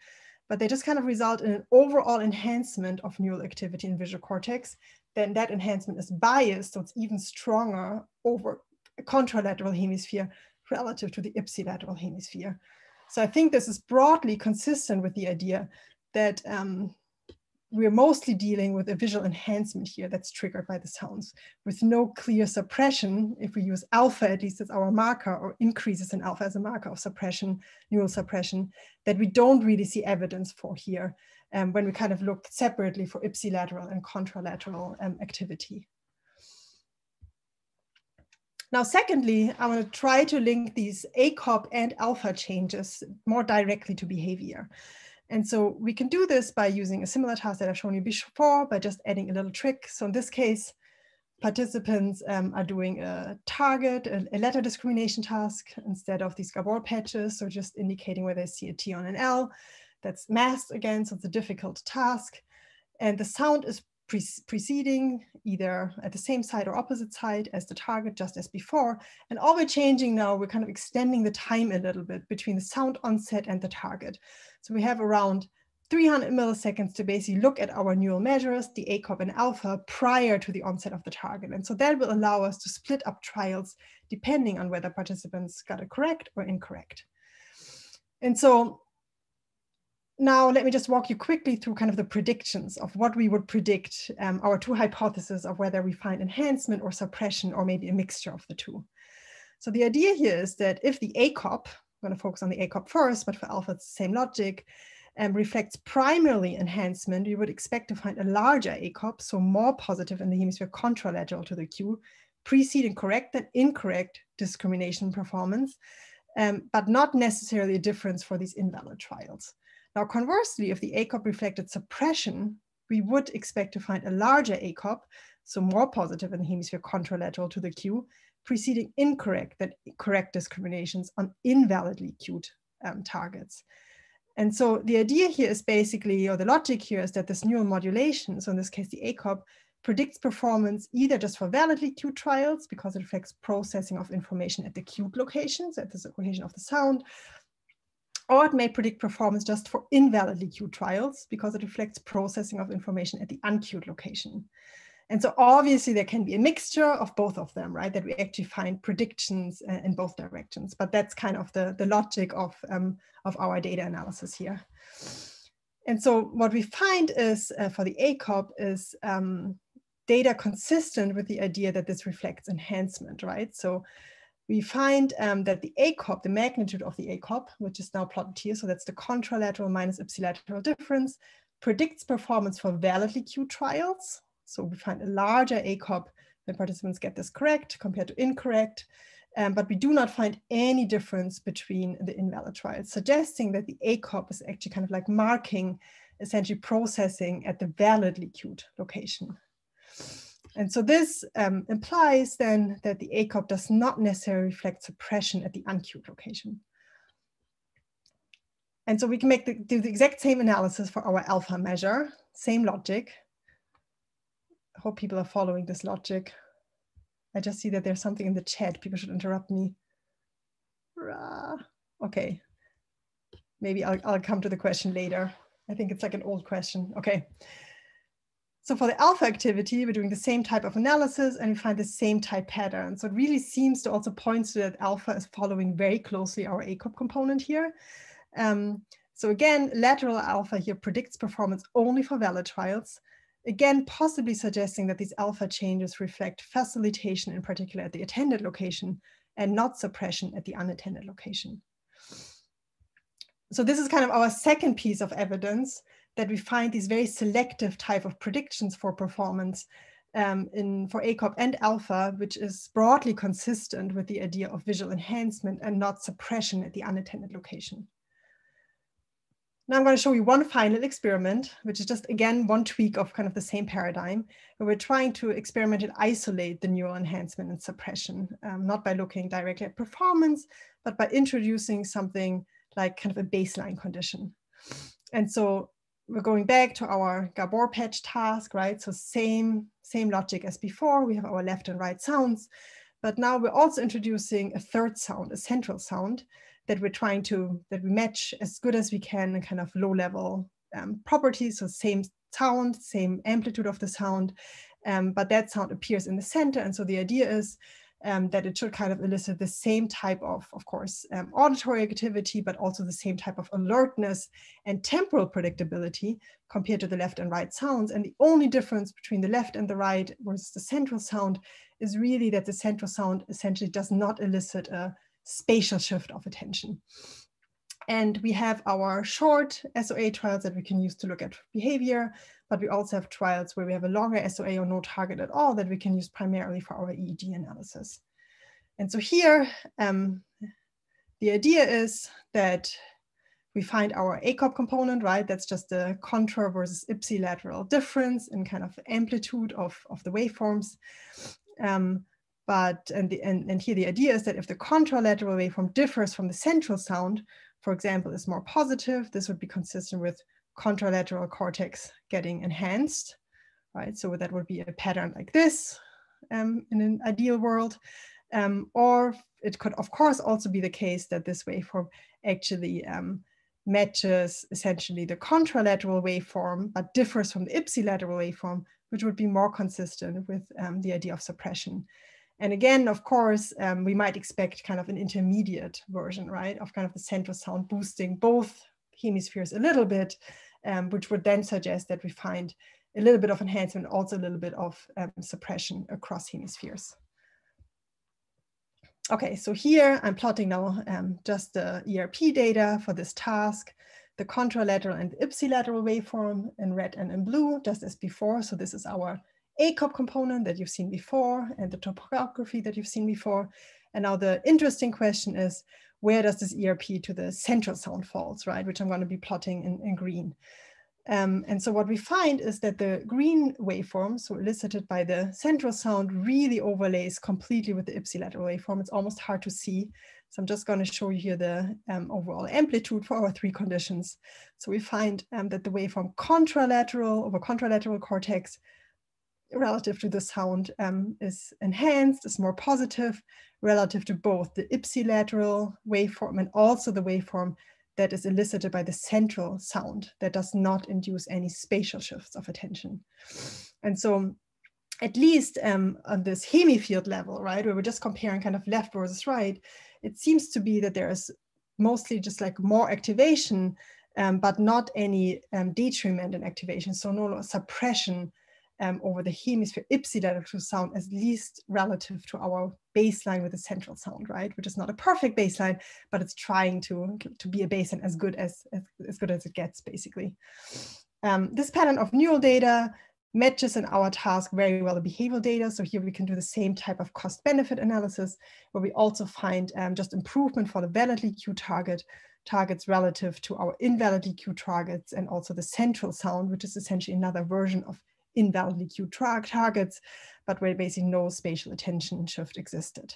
but they just kind of result in an overall enhancement of neural activity in visual cortex, then that enhancement is biased, so it's even stronger over contralateral hemisphere relative to the ipsilateral hemisphere. So I think this is broadly consistent with the idea that um, we're mostly dealing with a visual enhancement here that's triggered by the sounds with no clear suppression. If we use alpha, at least as our marker or increases in alpha as a marker of suppression, neural suppression, that we don't really see evidence for here um, when we kind of look separately for ipsilateral and contralateral um, activity. Now, secondly, I want to try to link these ACOP and alpha changes more directly to behavior. And so we can do this by using a similar task that I've shown you before by just adding a little trick. So in this case, participants um, are doing a target, a, a, letter discrimination task instead of these Gabor patches. So just indicating whether they see a T on an L. That's masked again, so it's a difficult task. And the sound is pre preceding either at the same side or opposite side as the target, just as before. And all we're changing now, we're kind of extending the time a little bit between the sound onset and the target. So we have around 300 milliseconds to basically look at our neural measures, the ACOP and alpha, prior to the onset of the target. And so that will allow us to split up trials depending on whether participants got it correct or incorrect. And so now let me just walk you quickly through kind of the predictions of what we would predict um, our two hypotheses of whether we find enhancement or suppression or maybe a mixture of the two. So the idea here is that if the ACOP, I'm going to focus on the ACOP first, but for alpha it's the same logic, um, reflects primarily enhancement, we would expect to find a larger ACOP, so more positive in the hemisphere contralateral to the cue, preceding correct and incorrect discrimination performance, um, but not necessarily a difference for these invalid trials. Now, conversely, if the ACOP reflected suppression, we would expect to find a larger ACOP, so more positive in the hemisphere contralateral to the cue, preceding incorrect than correct discriminations on invalidly cued um, targets. And so the idea here is basically, or the logic here is that this neural modulation, so in this case, the ACOP, predicts performance either just for validly cued trials because it affects processing of information at the cued locations, at the location of the sound, or it may predict performance just for invalidly cued trials because it reflects processing of information at the uncued location. And so obviously there can be a mixture of both of them, right? That we actually find predictions uh, in both directions, but that's kind of the, the logic of, um, of our data analysis here. And so what we find is uh, for the ACOP is um, data consistent with the idea that this reflects enhancement, right? So we find um, that the ACOP, the magnitude of the ACOP, which is now plotted here, so that's the contralateral minus ipsilateral difference, predicts performance for validly cued trials. So we find a larger ACOP when participants get this correct compared to incorrect, um, but we do not find any difference between the invalid trials, suggesting that the ACOP is actually kind of like marking, essentially processing at the validly cued location. And so this um, implies then that the ACOP does not necessarily reflect suppression at the uncued location. And so we can make the, do the exact same analysis for our alpha measure, same logic. I hope people are following this logic. I just see that there's something in the chat. People should interrupt me. Rah. Okay, maybe I'll, I'll come to the question later. I think it's like an old question. Okay. So for the alpha activity, we're doing the same type of analysis and we find the same type pattern. So it really seems to also point to that alpha is following very closely our ACOP component here. Um, so again, lateral alpha here predicts performance only for valid trials. Again, possibly suggesting that these alpha changes reflect facilitation in particular at the attended location and not suppression at the unattended location. So this is kind of our second piece of evidence that we find these very selective type of predictions for performance um, in for ACOP and alpha, which is broadly consistent with the idea of visual enhancement and not suppression at the unattended location. Now I'm going to show you one final experiment, which is just again one tweak of kind of the same paradigm, where we're trying to experiment and isolate the neural enhancement and suppression, um, not by looking directly at performance, but by introducing something like kind of a baseline condition. And so we're going back to our Gabor patch task, right? So same, same logic as before. We have our left and right sounds, but now we're also introducing a third sound, a central sound that we're trying to, that we match as good as we can in kind of low level um, properties. So same sound, same amplitude of the sound, um, but that sound appears in the center. And so the idea is um, that it should kind of elicit the same type of, of course, um, auditory activity, but also the same type of alertness and temporal predictability compared to the left and right sounds. And the only difference between the left and the right versus the central sound is really that the central sound essentially does not elicit a spatial shift of attention. And we have our short SOA trials that we can use to look at behavior, but we also have trials where we have a longer SOA or no target at all that we can use primarily for our EEG analysis. And so here, um, the idea is that we find our ACOP component, right? That's just the contra versus ipsilateral difference in kind of amplitude of, of the waveforms. Um, but, and, the, and, and here the idea is that if the contralateral waveform differs from the central sound, for example, is more positive, this would be consistent with contralateral cortex getting enhanced, right? So that would be a pattern like this um, in an ideal world. Um, or it could, of course, also be the case that this waveform actually um, matches essentially the contralateral waveform, but differs from the ipsilateral waveform, which would be more consistent with um, the idea of suppression. And again, of course, um, we might expect kind of an intermediate version, right, of kind of the central sound boosting both hemispheres a little bit, um, which would then suggest that we find a little bit of enhancement, also a little bit of um, suppression across hemispheres. Okay, so here I'm plotting now um, just the ERP data for this task, the contralateral and ipsilateral waveform in red and in blue, just as before. So this is our ACOP component that you've seen before and the topography that you've seen before. And now the interesting question is, where does this ERP to the central sound falls, right? Which I'm going to be plotting in, in green. Um, and so what we find is that the green waveform, so elicited by the central sound, really overlays completely with the ipsilateral waveform. It's almost hard to see. So I'm just going to show you here the um, overall amplitude for our three conditions. So we find um, that the waveform contralateral over contralateral cortex relative to the sound um, is enhanced, is more positive relative to both the ipsilateral waveform and also the waveform that is elicited by the central sound that does not induce any spatial shifts of attention. And so at least um, on this hemifield level, right, where we're just comparing kind of left versus right, it seems to be that there is mostly just like more activation, um, but not any um, detriment in activation. So no suppression um, over the hemisphere ipsilateral sound, at least relative to our baseline with the central sound, right? Which is not a perfect baseline, but it's trying to, to be a baseline as good as, as, as good as it gets, basically. Um, this pattern of neural data matches in our task very well the behavioral data. So here we can do the same type of cost benefit analysis, where we also find um, just improvement for the validly cued target targets relative to our invalidly cued targets and also the central sound, which is essentially another version of invalidly cued targets, but where basically no spatial attention shift existed.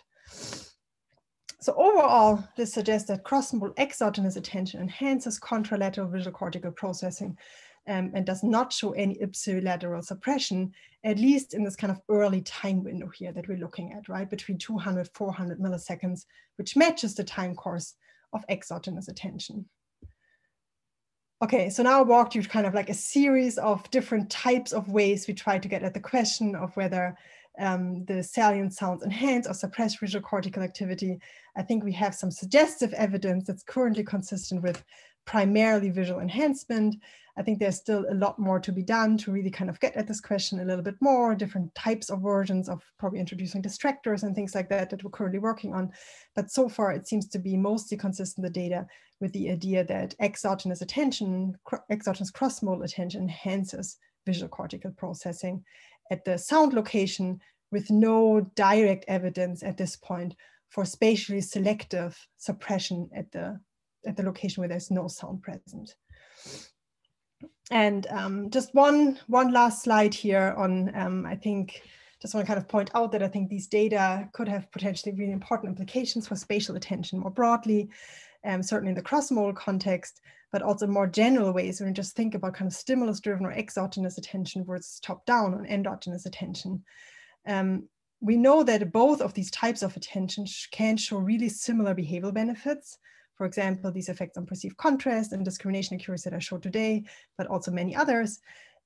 So overall, this suggests that cross-modal exogenous attention enhances contralateral visual cortical processing um, and does not show any ipsilateral suppression, at least in this kind of early time window here that we're looking at, right? Between 200, 400 milliseconds, which matches the time course of exogenous attention. Okay, so now I walked you kind of like a series of different types of ways we try to get at the question of whether um, the salient sounds enhance or suppress visual cortical activity. I think we have some suggestive evidence that's currently consistent with primarily visual enhancement. I think there's still a lot more to be done to really kind of get at this question a little bit more, different types of versions of probably introducing distractors and things like that that we're currently working on. But so far it seems to be mostly consistent, the data, with the idea that exogenous attention, exogenous cross-modal attention enhances visual cortical processing at the sound location with no direct evidence at this point for spatially selective suppression at the, at the location where there's no sound present. And um, just one, one last slide here on, um, I think, just want to kind of point out that I think these data could have potentially really important implications for spatial attention more broadly, um, certainly in the cross-modal context, but also more general ways when you just think about kind of stimulus-driven or exogenous attention versus top-down or endogenous attention. Um, we know that both of these types of attention can show really similar behavioral benefits. For example, these effects on perceived contrast and discrimination accuracy that I showed today, but also many others.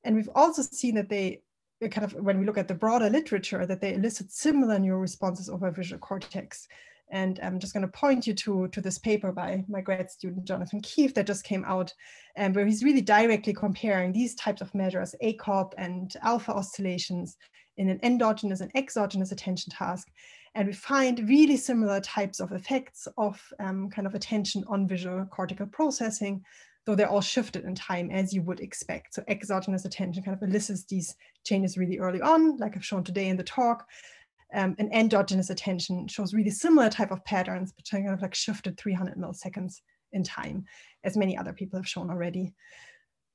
And we've also seen that they kind of, when we look at the broader literature, that they elicit similar neural responses over visual cortex. And I'm just going to point you to, to this paper by my grad student, Jonathan Keefe, that just came out, um, where he's really directly comparing these types of measures, ACOP and alpha oscillations, in an endogenous and exogenous attention task. And we find really similar types of effects of um, kind of attention on visual cortical processing, though they're all shifted in time as you would expect. So exogenous attention kind of elicits these changes really early on, like I've shown today in the talk. Um, and endogenous attention shows really similar type of patterns, but kind of like shifted 300 milliseconds in time, as many other people have shown already.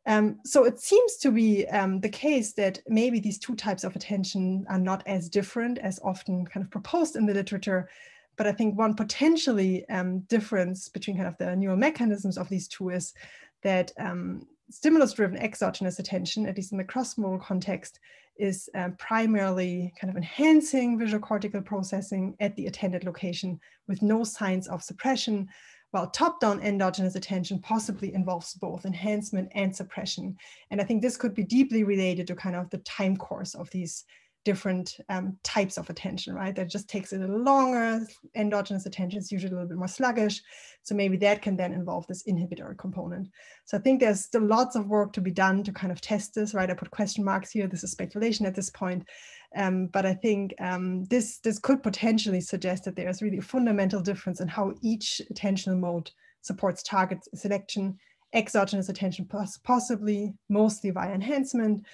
Um, so it seems to be um, the case that maybe these two types of attention are not as different as often kind of proposed in the literature. But I think one potentially um, difference between kind of the neural mechanisms of these two is that um, stimulus-driven exogenous attention, at least in the cross-modal context, is um, primarily kind of enhancing visual cortical processing at the attended location with no signs of suppression, while top-down endogenous attention possibly involves both enhancement and suppression. And I think this could be deeply related to kind of the time course of these different um, types of attention, right? That just takes a little longer. Endogenous attention is usually a little bit more sluggish. So maybe that can then involve this inhibitory component. So I think there's still lots of work to be done to kind of test this, right? I put question marks here. This is speculation at this point. Um, but I think um, this, this could potentially suggest that there's really a fundamental difference in how each attentional mode supports target selection exogenous attention possibly mostly via enhancement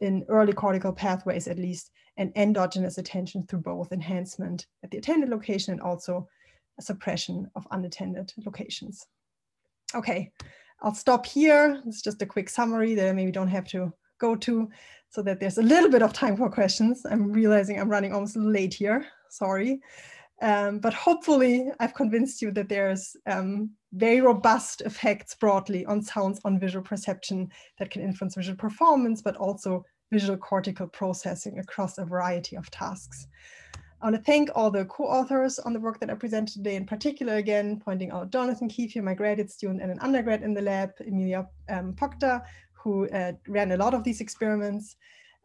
in early cortical pathways at least, and endogenous attention through both enhancement at the attended location and also suppression of unattended locations. Okay, I'll stop here. It's just a quick summary that I maybe don't have to go to so that there's a little bit of time for questions. I'm realizing I'm running almost late here, sorry. Um, but hopefully I've convinced you that there's um, very robust effects broadly on sounds on visual perception that can influence visual performance, but also visual cortical processing across a variety of tasks. I want to thank all the co-authors on the work that I presented today, in particular, again, pointing out Jonathan Keefe, my graduate student and an undergrad in the lab, Emilia um, who uh, ran a lot of these experiments,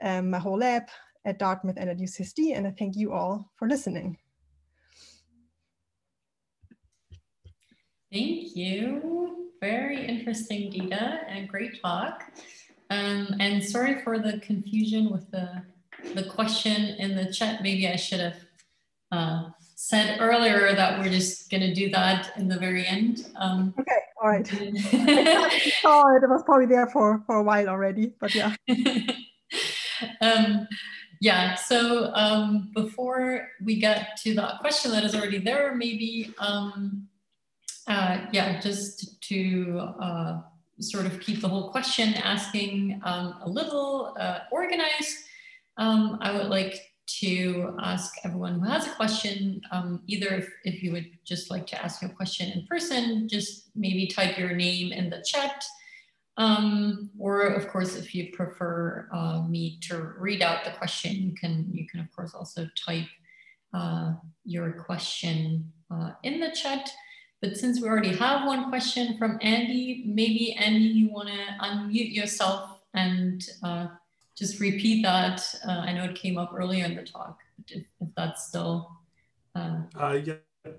um, my whole lab at Dartmouth and at UCSD, and I thank you all for listening. Thank you. Very interesting data and great talk. Um, and sorry for the confusion with the, the question in the chat. Maybe I should have uh, said earlier that we're just going to do that in the very end. Um, okay, all right. It. It was probably there for, for a while already, but yeah. um, yeah, so um, before we get to that question that is already there, maybe um, uh, yeah, just to uh, sort of keep the whole question asking um, a little uh, organized, um, I would like to ask everyone who has a question, um, either if, if, you would just like to ask a question in person, just maybe type your name in the chat. Um, or of course, if you prefer uh, me to read out the question, you can, you can of course also type uh, your question uh, in the chat. But since we already have one question from Andy, maybe Andy, you want to unmute yourself and uh, just repeat that. Uh, I know it came up earlier in the talk, if, if that's still. Uh... uh yeah.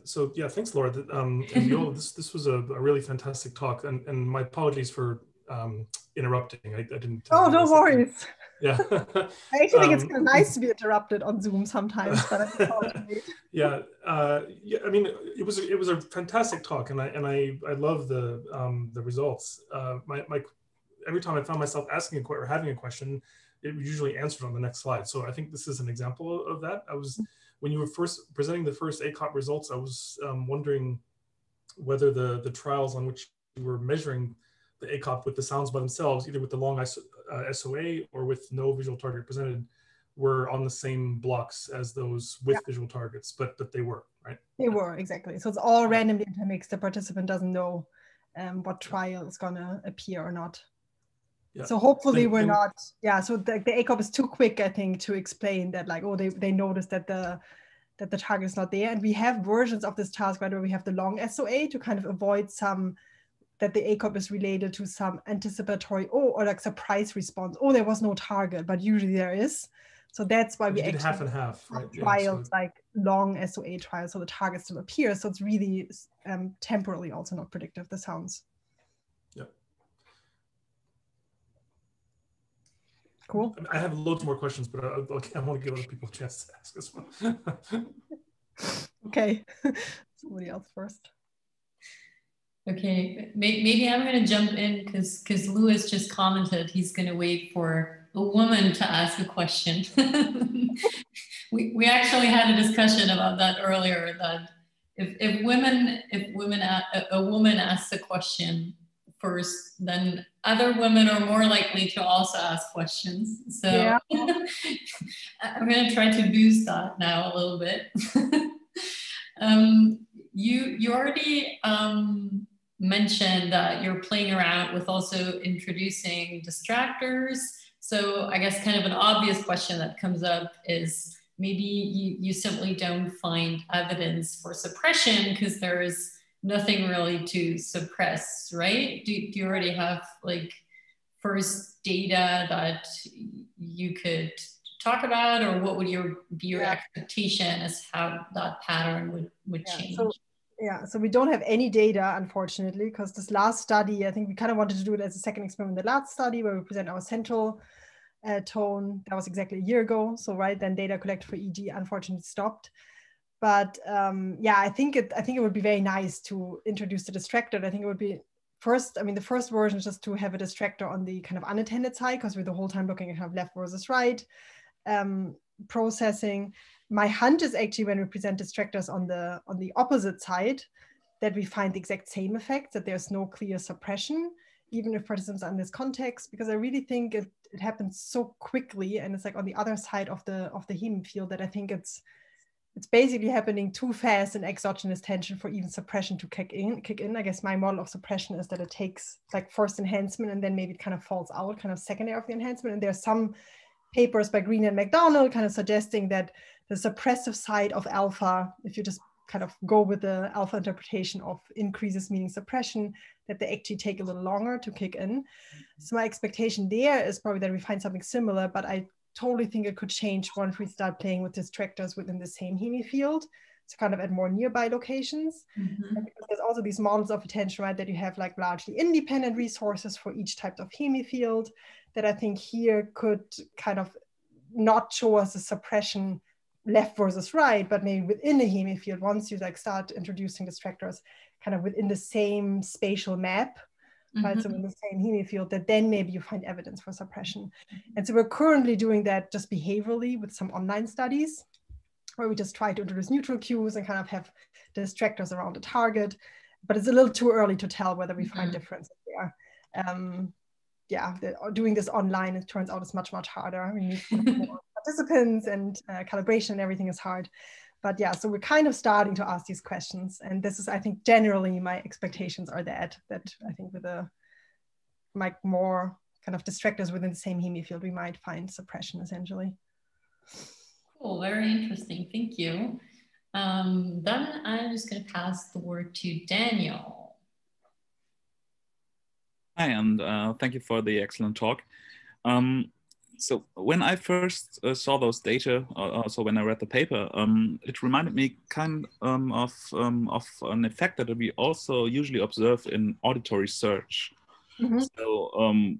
So yeah, thanks, Laura. Um, and Viola, this this was a, a, really fantastic talk, and and my apologies for um, interrupting. I, I didn't. Oh, no worries. Yeah. I actually think it's kind of um, nice to be interrupted on Zoom sometimes, but yeah, uh, yeah. I mean, it was it was a fantastic talk, and I and I I love the um, the results. Uh, my my every time I found myself asking a question or having a question, it was usually answered on the next slide. So I think this is an example of that. I was when you were first presenting the first ACOP results, I was um, wondering whether the the trials on which you were measuring the ACOP with the sounds by themselves, either with the long uh, SOA or with no visual target presented, were on the same blocks as those with yeah. visual targets, but but they were right. They were exactly. So it's all randomly intermixed. The participant doesn't know um, what trial is gonna appear or not. Yeah. So hopefully and, we're and, not. Yeah. So the, the ACOP is too quick, I think, to explain that. Like, oh, they they noticed that the that the target is not there, and we have versions of this task right where we have the long SOA to kind of avoid some that the ACOP is related to some anticipatory oh, or like surprise response. Oh, there was no target, but usually there is. So that's why we, we actually half and half right? trials yeah, so. like long SOA trials, so the target still appears. So it's really um, temporally also not predictive. The sounds. Yeah. Cool. I have loads more questions, but I, I want to give other people a chance to ask as well. okay, somebody else first. Okay, maybe I'm going to jump in because because Lewis just commented he's going to wait for a woman to ask a question. we, we actually had a discussion about that earlier that if, if women if women a, a woman asks a question first, then other women are more likely to also ask questions. So yeah. I'm going to try to boost that now a little bit. um, you you already um, mentioned that you're playing around with also introducing distractors. So I guess kind of an obvious question that comes up is maybe you, you simply don't find evidence for suppression because there is nothing really to suppress, right? Do, do you already have like first data that you could talk about or what would your be your yeah. expectation as how that pattern would, would yeah. change? So, yeah, so we don't have any data, unfortunately, because this last study, I think we kind of wanted to do it as a second experiment. The last study where we present our central uh, tone, that was exactly a year ago. So right then data collected for EEG unfortunately stopped but um, yeah, I think it I think it would be very nice to introduce the distractor. I think it would be first, I mean, the first version is just to have a distractor on the kind of unattended side because we're the whole time looking at kind of left versus right um, processing. My hunt is actually when we present distractors on the on the opposite side that we find the exact same effect, that there's no clear suppression, even if participants are in this context, because I really think it, it happens so quickly and it's like on the other side of the of the hemifield that I think it's it's basically happening too fast in exogenous tension for even suppression to kick in. Kick in. I guess my model of suppression is that it takes like first enhancement and then maybe it kind of falls out, kind of secondary of the enhancement. And there's some papers by Green and McDonald kind of suggesting that the suppressive side of alpha, if you just kind of go with the alpha interpretation of increases meaning suppression, that they actually take a little longer to kick in. So my expectation there is probably that we find something similar, but I totally think it could change once we start playing with distractors within the same hemi field to kind of at more nearby locations. Mm-hmm. There's also these models of attention, right, that you have like largely independent resources for each type of hemi field that I think here could kind of not show us a suppression left versus right, but maybe within the hemi field, once you like start introducing distractors kind of within the same spatial map, mm-hmm. right? So mm-hmm. in the same hemi field, that then maybe you find evidence for suppression. Mm-hmm. And so we're currently doing that just behaviorally with some online studies where we just try to introduce neutral cues and kind of have distractors around the target. But it's a little too early to tell whether we find mm-hmm. differences there. Um, yeah, the, doing this online, it turns out it's much, much harder. We need participants and uh, calibration and everything is hard but yeah, so we're kind of starting to ask these questions. And this is, I think, generally my expectations are that, that I think with a like more kind of distractors within the same hemi field, we might find suppression essentially. Cool, very interesting. Thank you. Um, then I'm just going to pass the word to Daniel. Hi, and uh, thank you for the excellent talk. Um, so when I first uh, saw those data, uh, also when I read the paper, um, it reminded me kind um, of um, of an effect that we also usually observe in auditory search. Mm -hmm. So um,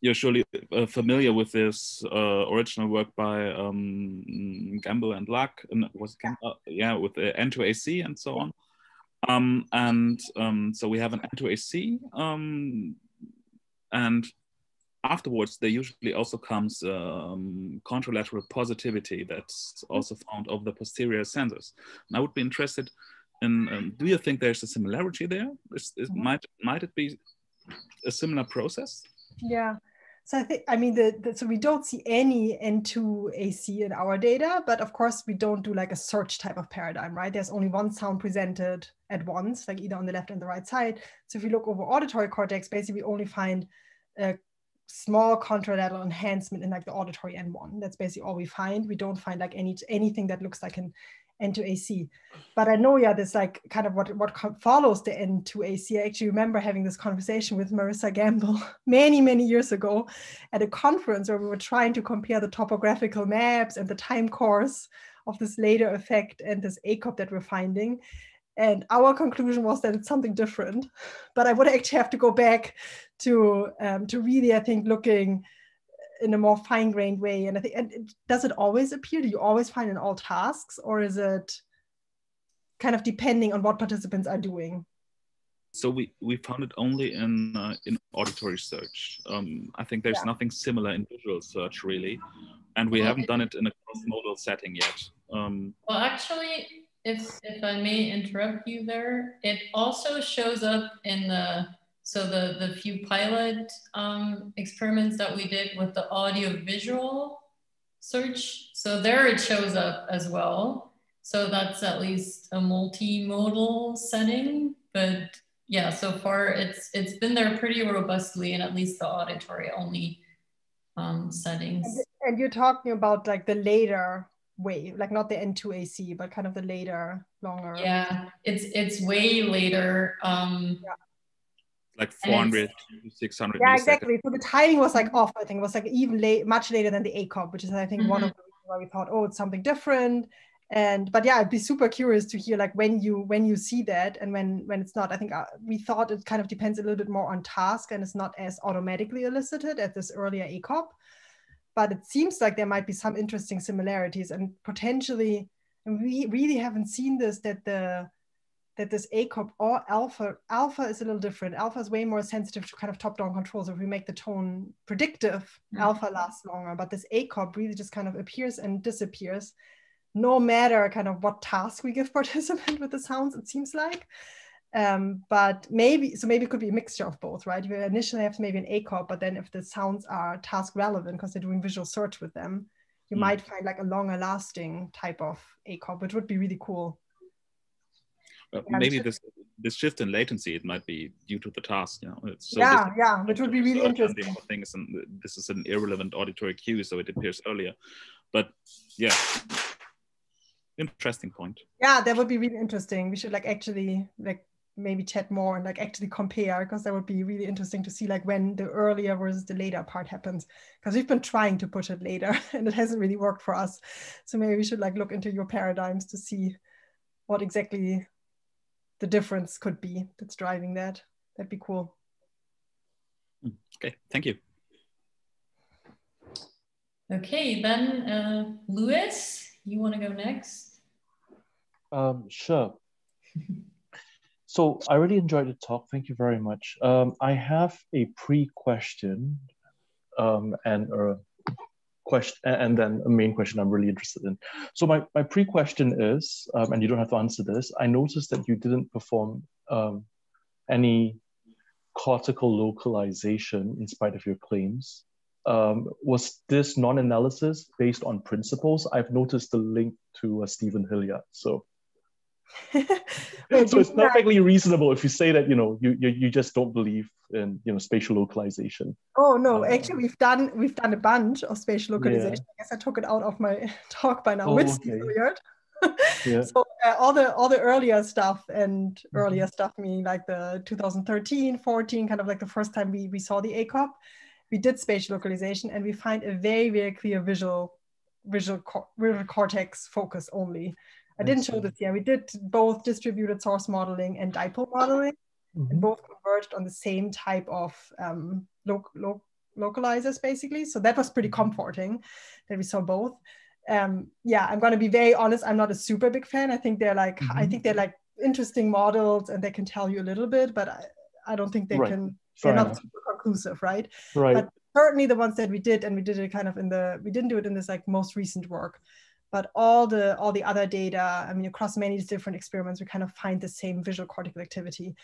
you're surely uh, familiar with this uh, original work by um, Gamble and Luck, and was uh, yeah with the N2AC and so on. Um, and so we have an N2AC, and afterwards there usually also comes um, contralateral positivity that's also found over the posterior sensors and i would be interested in um, do you think there's a similarity there is, is, mm-hmm. might might it be a similar process yeah so I think, I mean, the, the, so we don't see any N2 AC in our data, but of course we don't do like a search type of paradigm, right? There's only one sound presented at once, like either on the left and the right side. So if we look over auditory cortex, basically we only find a small contralateral enhancement in like the auditory N1. That's basically all we find. We don't find like any anything that looks like an N2AC. But I know, yeah, this like kind of what, what follows the N2AC. I actually remember having this conversation with Marissa Gamble many, many years ago at a conference where we were trying to compare the topographical maps and the time course of this later effect and this ACOP that we're finding. And our conclusion was that it's something different. But I would actually have to go back to um, to really, I think, looking in a more fine-grained way. And I think, and it, does it always appear? Do you always find in all tasks, or is it kind of depending on what participants are doing? So we, we found it only in uh, in auditory search. Um, I think there's yeah. nothing similar in visual search really, and we haven't done it in a cross-modal setting yet. Um, well, actually, if if I may interrupt you there, it also shows up in the so the the few pilot um, experiments that we did with the audio visual search. So there it shows up as well. So that's at least a multimodal setting, but yeah, so far it's it's been there pretty robustly in at least the auditory only um, settings. And, and you're talking about like the later wave, like not the N2AC, but kind of the later, longer. Yeah, it's it's way later. Um, yeah. Like 400 600. Yeah, exactly. So the timing was like off. I think it was like even late, much later than the ACOP, which is I think mm-hmm. one of the reasons why we thought, oh, it's something different. And but yeah, I'd be super curious to hear like when you when you see that and when when it's not. I think uh, we thought it kind of depends a little bit more on task and it's not as automatically elicited at this earlier ACOP but it seems like there might be some interesting similarities and potentially and we really haven't seen this that the that this ACOP or alpha alpha is a little different. Alpha is way more sensitive to kind of top-down controls. If we make the tone predictive, mm-hmm. alpha lasts longer. But this ACOP really just kind of appears and disappears, no matter kind of what task we give participant with the sounds. It seems like. Um, but maybe, so maybe it could be a mixture of both, right? You initially have maybe an ACOP, but then if the sounds are task relevant because they're doing visual search with them, you mm. might find like a longer lasting type of ACOP, which would be really cool. yeah, maybe this this shift in latency it might be due to the task you know it's so yeah yeah which would be really interesting things and this is an irrelevant auditory cue so it appears earlier but yeah interesting point yeah that would be really interesting we should like actually like maybe chat more and like actually compare because that would be really interesting to see like when the earlier versus the later part happens. Because we've been trying to push it later and it hasn't really worked for us. So maybe we should like look into your paradigms to see what exactly the difference could be that's driving that. That'd be cool. Hmm, okay. Thank you. Okay then uh, Louis you want to go next? Um, sure So I really enjoyed the talk. Thank you very much. Um, I have a pre-question um, and a question, and then a main question I'm really interested in. So my, my pre-question is, um, and you don't have to answer this, I noticed that you didn't perform um, any cortical localization in spite of your claims. Um, was this non-analysis based on principles? I've noticed the link to uh, Steven Hillyard. So so it's perfectly reasonable if you say that you know you, you you just don't believe in you know spatial localization. Oh no, um, actually we've done we've done a bunch of spatial localization. Yeah. I guess I took it out of my talk by now oh, with okay. yeah. So uh, all the all the earlier stuff and mm-hmm. earlier stuff meaning like the 2013, 14, kind of like the first time we we saw the ACOP, we did spatial localization and we find a very very clear visual visual, cor- visual cortex focus only. I didn't show this here. We did both distributed source modeling and dipole modeling, mm-hmm. and both converged on the same type of um, lo- lo- localizers, basically. So that was pretty mm-hmm. comforting that we saw both. Um, yeah, I'm going to be very honest. I'm not a super big fan. I think they're like, mm-hmm. I think they're like interesting models, and they can tell you a little bit, but I, I don't think they right. can. Fair they're enough. not super conclusive, right? Right. But certainly the ones that we did, and we did it kind of in the, we didn't do it in this like most recent work but all the all the other data i mean across many different experiments we kind of find the same visual cortical activity.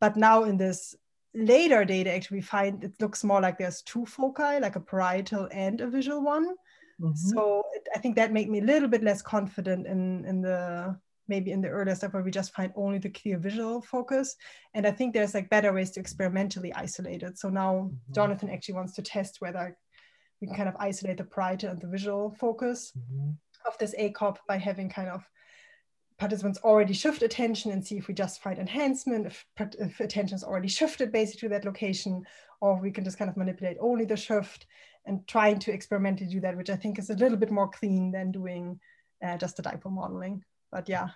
But now in this later data actually we find it looks more like there's two foci like a parietal and a visual one. Mm-hmm. so it, i think that made me a little bit less confident in in the maybe in the earlier step where we just find only the clear visual focus. And i think there's like better ways to experimentally isolate it. So now mm-hmm. jonathan actually wants to test whether we can kind of isolate the parietal and the visual focus. Mm-hmm of this ACOP by having kind of participants already shift attention and see if we just find enhancement, if, if attention is already shifted basically to that location, or we can just kind of manipulate only the shift and trying to experimentally do that, which I think is a little bit more clean than doing uh, just the dipole modeling. But yeah.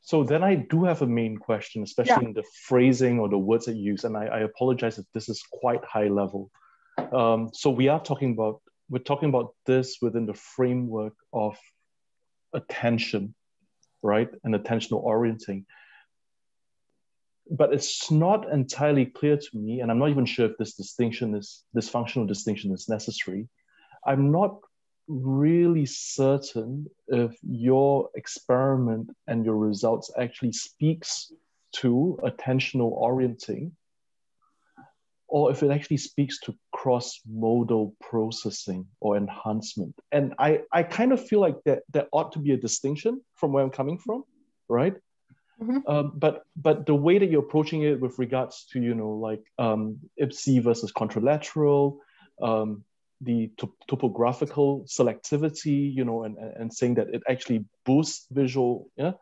So then I do have a main question, especially yeah. in the phrasing or the words that you use, and I, I apologize if this is quite high level. Um, so we are talking about we're talking about this within the framework of attention, right? And attentional orienting. But it's not entirely clear to me, and I'm not even sure if this distinction is, this functional distinction is necessary. I'm not really certain if your experiment and your results actually speaks to attentional orienting or if it actually speaks to cross-modal processing or enhancement. And I, I kind of feel like that there ought to be a distinction from where I'm coming from, right? Mm-hmm. Um, but but the way that you're approaching it with regards to you know like um, IPSI versus contralateral, um, the to- topographical selectivity, you know, and, and saying that it actually boosts visual, yeah,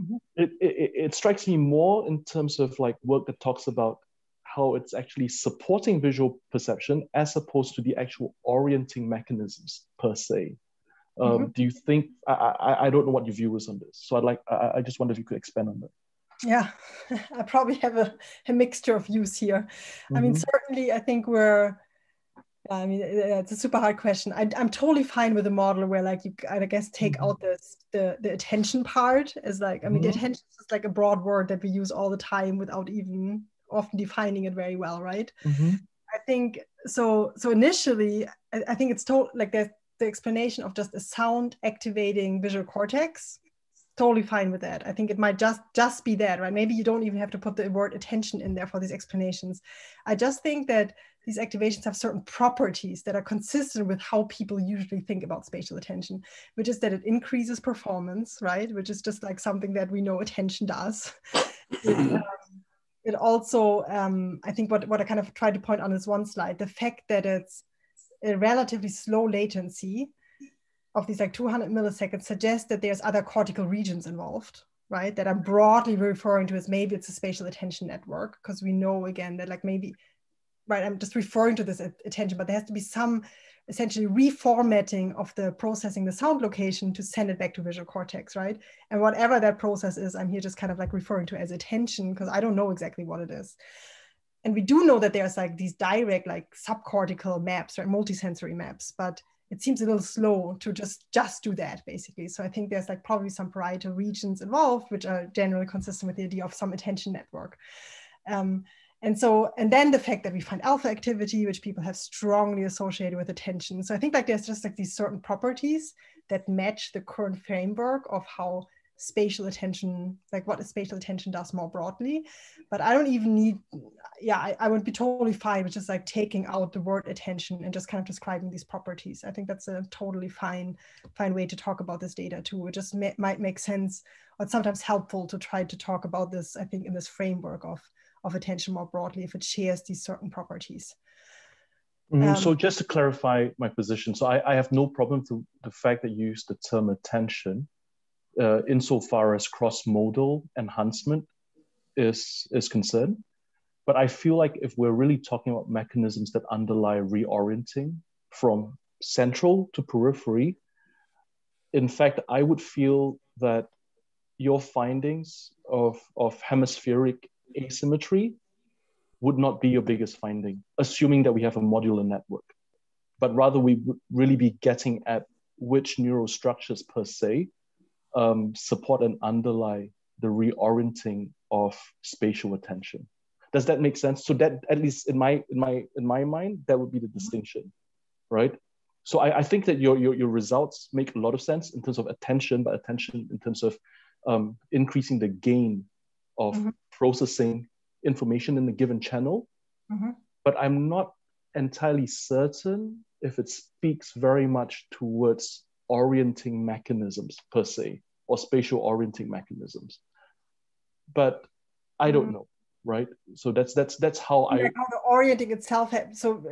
mm-hmm. it, it, it strikes me more in terms of like work that talks about how it's actually supporting visual perception as opposed to the actual orienting mechanisms per se. Um, mm-hmm. Do you think? I, I, I don't know what your view is on this, so I'd like I, I just wonder if you could expand on that. Yeah, I probably have a, a mixture of views here. Mm-hmm. I mean, mm-hmm. certainly, I think we're. I mean, it's a super hard question. I, am totally fine with a model where, like, you, I guess, take mm-hmm. out this the the attention part as like, I mean, the mm-hmm. attention is like a broad word that we use all the time without even often defining it very well, right? Mm-hmm. I think so. So initially, I, I think it's told like the, the explanation of just a sound activating visual cortex. Totally fine with that. I think it might just just be that, right? Maybe you don't even have to put the word attention in there for these explanations. I just think that these activations have certain properties that are consistent with how people usually think about spatial attention, which is that it increases performance, right? Which is just like something that we know attention does. it, um, it also, um, I think what, what I kind of tried to point on is one slide, the fact that it's a relatively slow latency of these like 200 milliseconds suggests that there's other cortical regions involved, right? That I'm broadly referring to as maybe it's a spatial attention network, because we know again that like maybe, right, I'm just referring to this attention, but there has to be some essentially reformatting of the processing the sound location to send it back to visual cortex, right? And whatever that process is, I'm here just kind of like referring to as attention because I don't know exactly what it is. And we do know that there's like these direct like subcortical maps, right? Multisensory maps, but it seems a little slow to just just do that basically. So I think there's like probably some parietal regions involved, which are generally consistent with the idea of some attention network. Um, and so, and then the fact that we find alpha activity, which people have strongly associated with attention. So I think like there's just like these certain properties that match the current framework of how spatial attention, like what spatial attention does more broadly. But I don't even need, yeah, I, I would be totally fine with just like taking out the word attention and just kind of describing these properties. I think that's a totally fine, fine way to talk about this data too. It just might make sense, or sometimes helpful to try to talk about this, I think, in this framework of of attention more broadly if it shares these certain properties. Mm, um, so just to clarify my position, so I, I, have no problem with the fact that you use the term attention uh, insofar as cross-modal enhancement is, is concerned. But I feel like if we're really talking about mechanisms that underlie reorienting from central to periphery, in fact, I would feel that your findings of, of hemispheric asymmetry would not be your biggest finding, assuming that we have a modular network. But rather, we would really be getting at which neural structures per se um, support and underlie the reorienting of spatial attention. Does that make sense? So that at least in my in my in my mind, that would be the distinction, right? So I, I think that your, your your results make a lot of sense in terms of attention, but attention in terms of um, increasing the gain of mm-hmm. processing information in a given channel. Mm-hmm. But I'm not entirely certain if it speaks very much towards orienting mechanisms per se or spatial orienting mechanisms. But I don't mm-hmm. know, right? So that's that's that's how I how the orienting itself. Has, so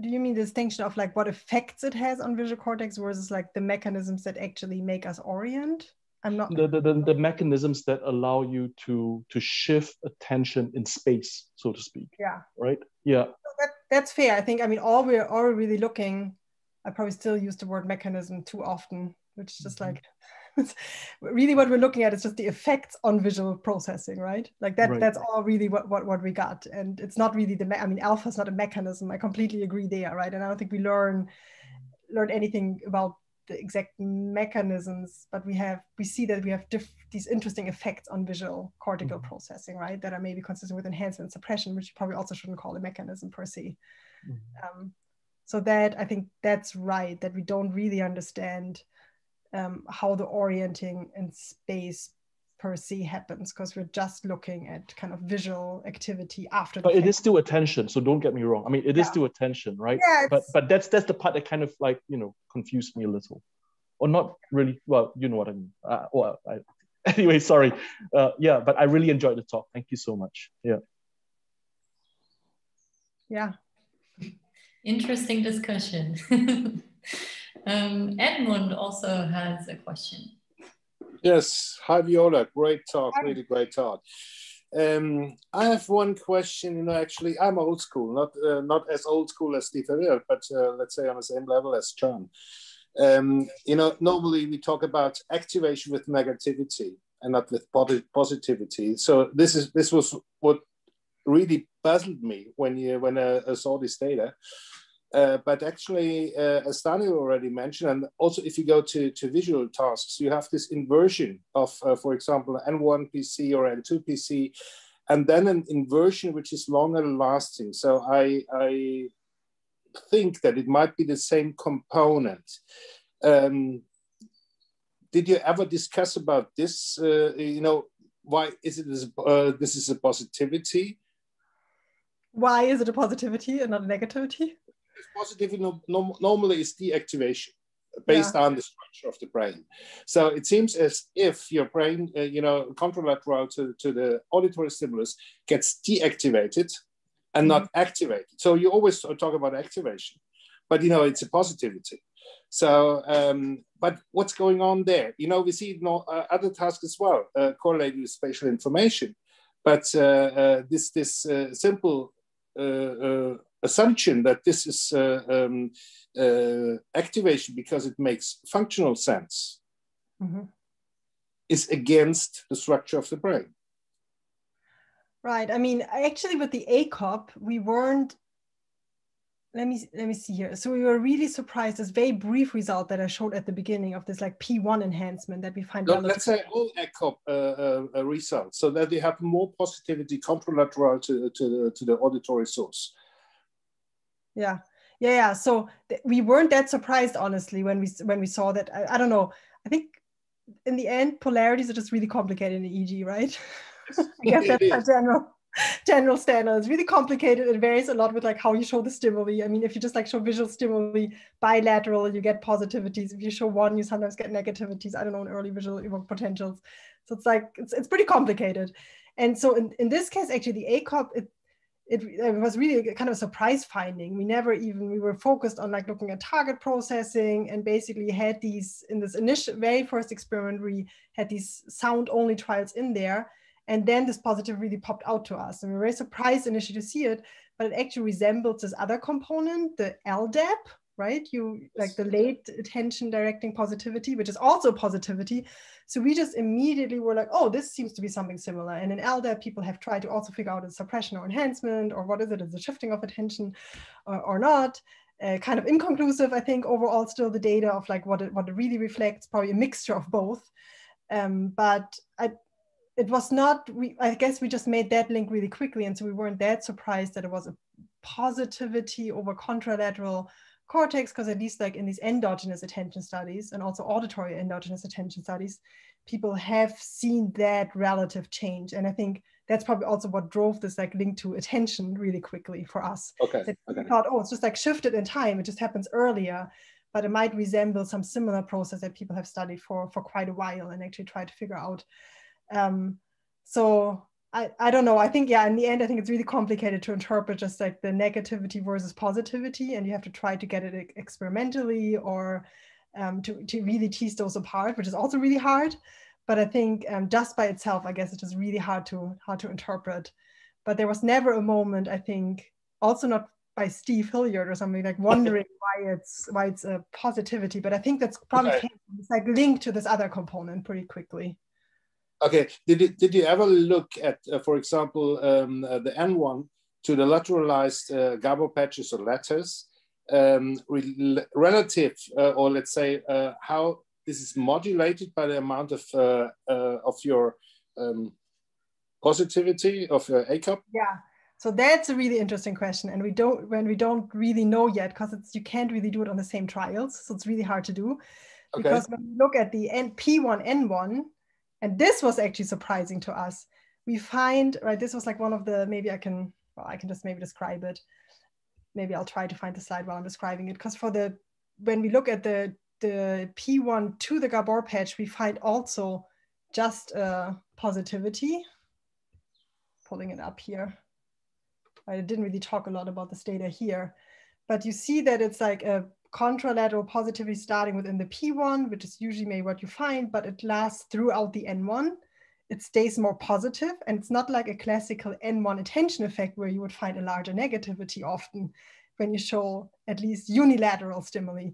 do you mean the distinction of like what effects it has on visual cortex versus like the mechanisms that actually make us orient? I'm not the, the, the, the, mechanisms that allow you to to shift attention in space, so to speak. Yeah. Right. Yeah. That, that's fair. I think. I mean, all we're all we're really looking. I probably still use the word mechanism too often, which is just mm-hmm. like really what we're looking at is just the effects on visual processing, right? Like that. Right. That's all really what, what what we got, and it's not really the. Me- I mean, alpha is not a mechanism. I completely agree there, right? And I don't think we learn learn anything about the exact mechanisms, but we have we see that we have diff- these interesting effects on visual cortical mm-hmm. processing, right? That are maybe consistent with enhancement suppression, which you probably also shouldn't call a mechanism per se. Mm-hmm. Um, So that I think that's right, that we don't really understand um, how the orienting in space per se happens because we're just looking at kind of visual activity after but it is still attention so don't get me wrong. I mean it yeah. is still attention right? Yeah, but but that's that's the part that kind of like you know confused me a little. Or not really well you know what i mean. Uh, well I, anyway sorry. Uh, yeah but i really enjoyed the talk. Thank you so much. Yeah. Yeah. Interesting discussion. Um, edmund also has a question Yes, hi Viola, great talk, really great talk. Um, I have one question. You know, actually, I'm old school, not uh, not as old school as Steve Hillyard, but uh, let's say on the same level as John. Um, you know, normally we talk about activation with negativity and not with positivity. So this is this was what really puzzled me when you when I, I saw this data. Uh, but actually, uh, as Daniel already mentioned, and also if you go to, to visual tasks, you have this inversion of, uh, for example, N1 PC or N2 PC, and then an inversion which is longer lasting. So I, I think that it might be the same component. Um, did you ever discuss about this? Uh, you know, why is it this, uh, this is a positivity? Why is it a positivity and not a negativity? Positive no, no, normally is deactivation based yeah. on the structure of the brain. So it seems as if your brain, uh, you know, contralateral to, to the auditory stimulus gets deactivated and mm-hmm. not activated. So you always talk about activation, but you know, it's a positivity. So, um, but what's going on there? You know, we see no, uh, other tasks as well uh, correlated with spatial information, but uh, uh, this this uh, simple assumption that this is uh, um, uh, activation because it makes functional sense mm-hmm. is against the structure of the brain. Right. I mean, actually, with the ACOP, we weren't. Let me let me see here. So we were really surprised. This very brief result that I showed at the beginning of this like P1 enhancement that we find. No, let's say all ACOP uh, uh, results, so that they have more positivity contralateral to to the, to the auditory source yeah. Yeah yeah. So th- we weren't that surprised honestly when we when we saw that. I, I, don't know. I think in the end polarities are just really complicated in EEG right? I guess that's a general general standard it's really complicated. It varies a lot with like how you show the stimuli. I mean if you just like show visual stimuli bilateral you get positivities. If you show one you sometimes get negativities. I don't know in early visual evoke potentials. So it's like it's, it's pretty complicated. And so in, in this case actually the acop it, it, it, was really kind of a surprise finding. We never even, we were focused on like looking at target processing and basically had these, in this initial, very first experiment, we had these sound only trials in there. And then this positive really popped out to us. And we were very surprised initially to see it, but it actually resembles this other component, the LDAP, right? You like the late attention directing positivity, which is also positivity. So we just immediately were like, oh, this seems to be something similar. And in elder people have tried to also figure out a suppression or enhancement, or what is it? Is it shifting of attention or, or not? Uh, kind of inconclusive, I think, overall, still the data of like what it, what it really reflects, probably a mixture of both. Um, but I, it was not, we, I guess we just made that link really quickly. And so we weren't that surprised that it was a positivity over contralateral cortex because at least like in these endogenous attention studies and also auditory endogenous attention studies people have seen that relative change. And i think that's probably also what drove this like link to attention really quickly for us. Okay, that okay. thought oh it's just like shifted in time. It just happens earlier but it might resemble some similar process that people have studied for for quite a while and actually try to figure out. Um, so I, I don't know. I think, yeah, in the end, I think it's really complicated to interpret just like the negativity versus positivity. And you have to try to get it experimentally or um, to, to really tease those apart, which is also really hard. But I think um, just by itself, I guess it is really hard to hard to interpret. But there was never a moment, I think, also not by Steve Hillyard or something like wondering why it's why it's a positivity. But I think that's probably okay. it's like linked to this other component pretty quickly. Okay, did you, did you ever look at, uh, for example, um, uh, the N1 to the lateralized uh, patches or letters um, re relative, uh, or let's say uh, how this is modulated by the amount of of your um, positivity of your ACOP? Yeah. So that's a really interesting question, and we don't when we don't really know yet because it's you can't really do it on the same trials, so it's really hard to do. Okay. Because when we look at the N, P1 N1, and this was actually surprising to us, we find right. This was like one of the maybe I can well I can just maybe describe it. Maybe I'll try to find the slide while I'm describing it because for the when we look at the the P1 to the Gabor patch, we find also just a positivity. Pulling it up here. I didn't really talk a lot about this data here, but you see that it's like a contralateral positivity starting within the P1, which is usually maybe what you find, but it lasts throughout the N1. It stays more positive, and it's not like a classical N1 attention effect where you would find a larger negativity often when you show at least unilateral stimuli.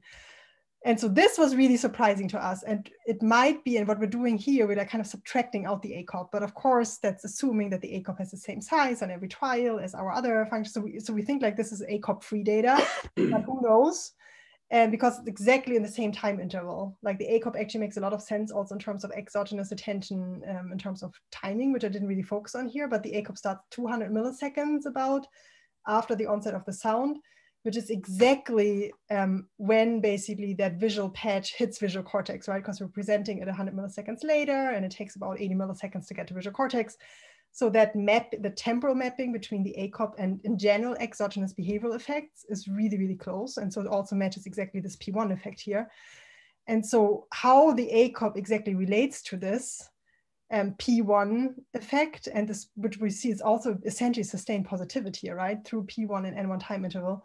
And so this was really surprising to us and it might be and what we're doing here we're like kind of subtracting out the acop but of course that's assuming that the acop has the same size on every trial as our other functions. So we, so we think like this is acop free data but who knows and because it's exactly in the same time interval like the acop actually makes a lot of sense also in terms of exogenous attention um, in terms of timing which i didn't really focus on here but the acop starts 200 milliseconds about after the onset of the sound which is exactly um, when basically that visual patch hits visual cortex, right? Because we're presenting it 100 milliseconds later and it takes about 80 milliseconds to get to visual cortex. So that map, the temporal mapping between the ACOP and in general exogenous behavioral effects is really, really close. And so it also matches exactly this P1 effect here. And so how the ACOP exactly relates to this um, P1 effect, and this, which we see is also essentially sustained positivity, right, through P1 and N1 time interval,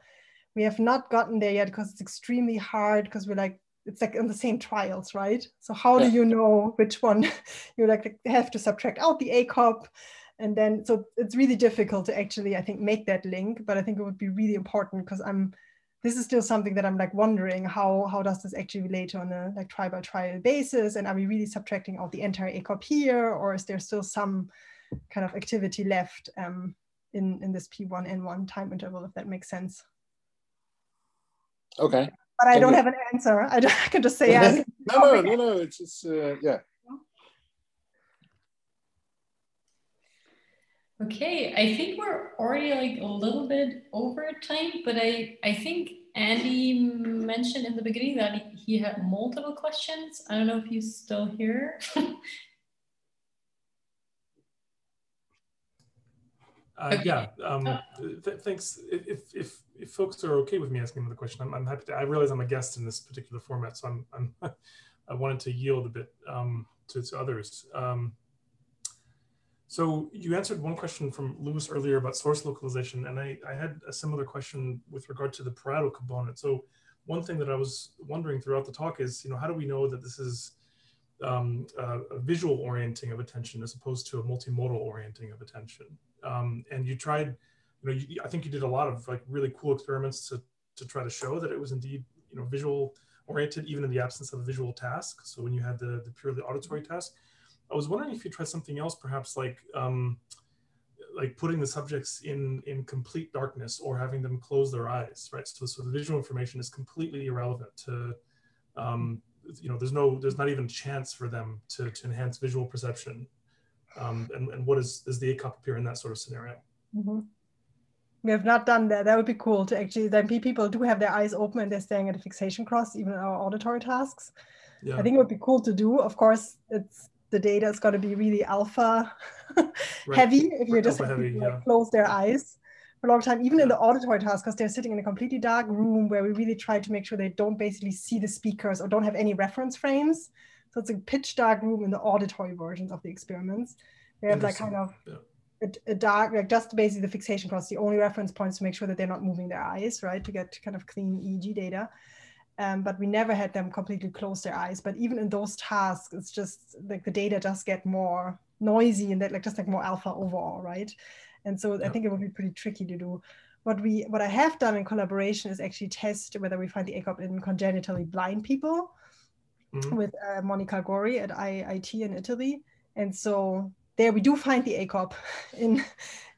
we have not gotten there yet because it's extremely hard because we're like it's like in the same trials right so how yeah. do you know which one you like have to subtract out the acop and then so it's really difficult to actually i think make that link but i think it would be really important because i'm this is still something that i'm like wondering how how does this actually relate on a like trial by trial basis and are we really subtracting out the entire acop here or is there still some kind of activity left um, in in this p1 n1 time interval if that makes sense Okay. But I don't have an answer. I, I can just say yes. no, no, no, no. It's just, uh, yeah. Okay, I think we're already like a little bit over time, but I, I think Andy mentioned in the beginning that he had multiple questions. I don't know if he's still here. Uh, yeah, um, oh. th thanks. If, if if folks are okay with me asking the question, I'm, I'm happy to. I realize I'm a guest in this particular format, so I'm, I'm I wanted to yield a bit um, to, to others. Um, so you answered one question from Lewis earlier about source localization, and I, I had a similar question with regard to the parietal component. So one thing that I was wondering throughout the talk is, you know, how do we know that this is um, a, a visual orienting of attention as opposed to a multimodal orienting of attention? Um, and you tried, you know, you, I think you did a lot of like really cool experiments to, to try to show that it was indeed, you know, visual oriented, even in the absence of a visual task. So when you had the, the purely auditory task, I was wondering if you tried something else, perhaps like, um, like putting the subjects in in complete darkness or having them close their eyes, right? So, so the visual information is completely irrelevant to, um, you know, there's no, there's not even a chance for them to, to enhance visual perception um, and, and what is does the ACOP appear in that sort of scenario? Mm-hmm. We have not done that. That would be cool to actually. Then people do have their eyes open and they're staring at a fixation cross, even our auditory tasks. Yeah. I think it would be cool to do. Of course, it's the data is going to be really alpha heavy if you just heavy, people, yeah. close their eyes for a long time, even yeah. in the auditory task, because they're sitting in a completely dark room where we really try to make sure they don't basically see the speakers or don't have any reference frames. So it's a pitch dark room in the auditory versions of the experiments. We have like kind of yeah. a, a, dark, like just basically the fixation cross, the only reference points to make sure that they're not moving their eyes, right? To get kind of clean EEG data. Um, but we never had them completely close their eyes. But even in those tasks, it's just like the data does get more noisy and that like just like more alpha overall, right? And so yeah. I think it would be pretty tricky to do. What we what I have done in collaboration is actually test whether we find the ACOP in congenitally blind people mm-hmm. with uh, Monica Gori at IIT in Italy. And so there we do find the ACOP in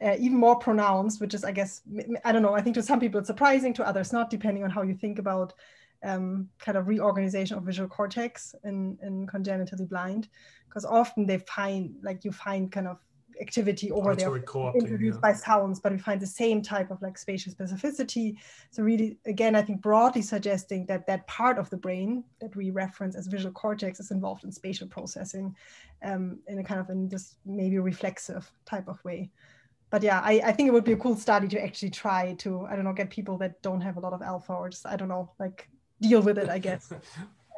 uh, even more pronounced, which is, I guess, I don't know, I think to some people it's surprising, to others not, depending on how you think about um, kind of reorganization of visual cortex in, in congenitally blind. Because often they find, like you find kind of activity over they're introduced yeah. by sounds, but we find the same type of like spatial specificity. So really, again, I think broadly suggesting that that part of the brain that we reference as visual cortex is involved in spatial processing um, in a kind of in this maybe reflexive type of way. But yeah, I, I think it would be a cool study to actually try to, I don't know, get people that don't have a lot of alpha or just, I don't know, like deal with it, I guess. Um,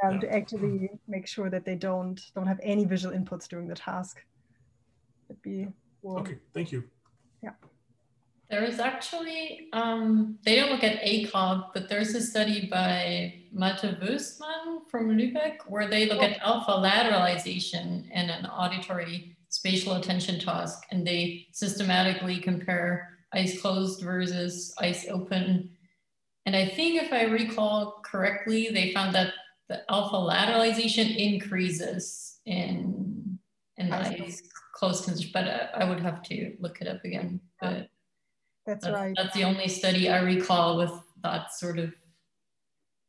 yeah. to actually make sure that they don't don't have any visual inputs during the task That'd be cool. Okay, thank you. Yeah. There is actually, um, they don't look at ACOP, but there's a study by Malte Wöstmann from Lübeck where they look at alpha lateralization in an auditory spatial attention task and they systematically compare eyes closed versus eyes open. And I think if I recall correctly, they found that the alpha lateralization increases in, in eyes close condition, but uh, I would have to look it up again. But that's, that's right. That's the only study I recall with that sort of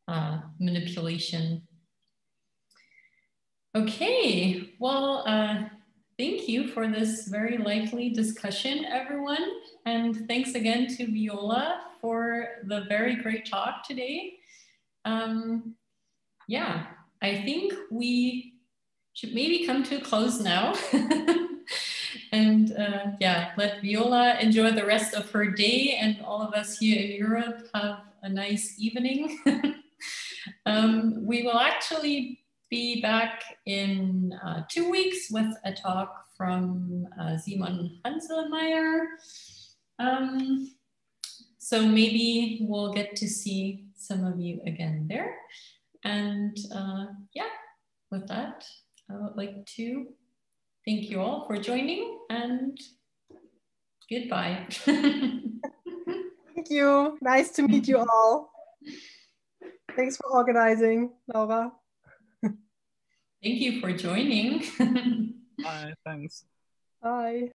uh, manipulation. Okay, well, uh, thank you for this very lively discussion, everyone. And thanks again to Viola for the very great talk today. Um, yeah, I think we should maybe come to a close now. and uh, yeah, let Viola enjoy the rest of her day and all of us here in Europe have a nice evening. um, we will actually be back in uh, two weeks with a talk from uh, Simon Hanslmayr. Um, so maybe we'll get to see some of you again there. And uh, yeah, with that, I would like to Thank you all for joining and goodbye. Thank you. Nice to meet you all. Thanks for organizing, Laura. Thank you for joining. Bye, thanks. Bye.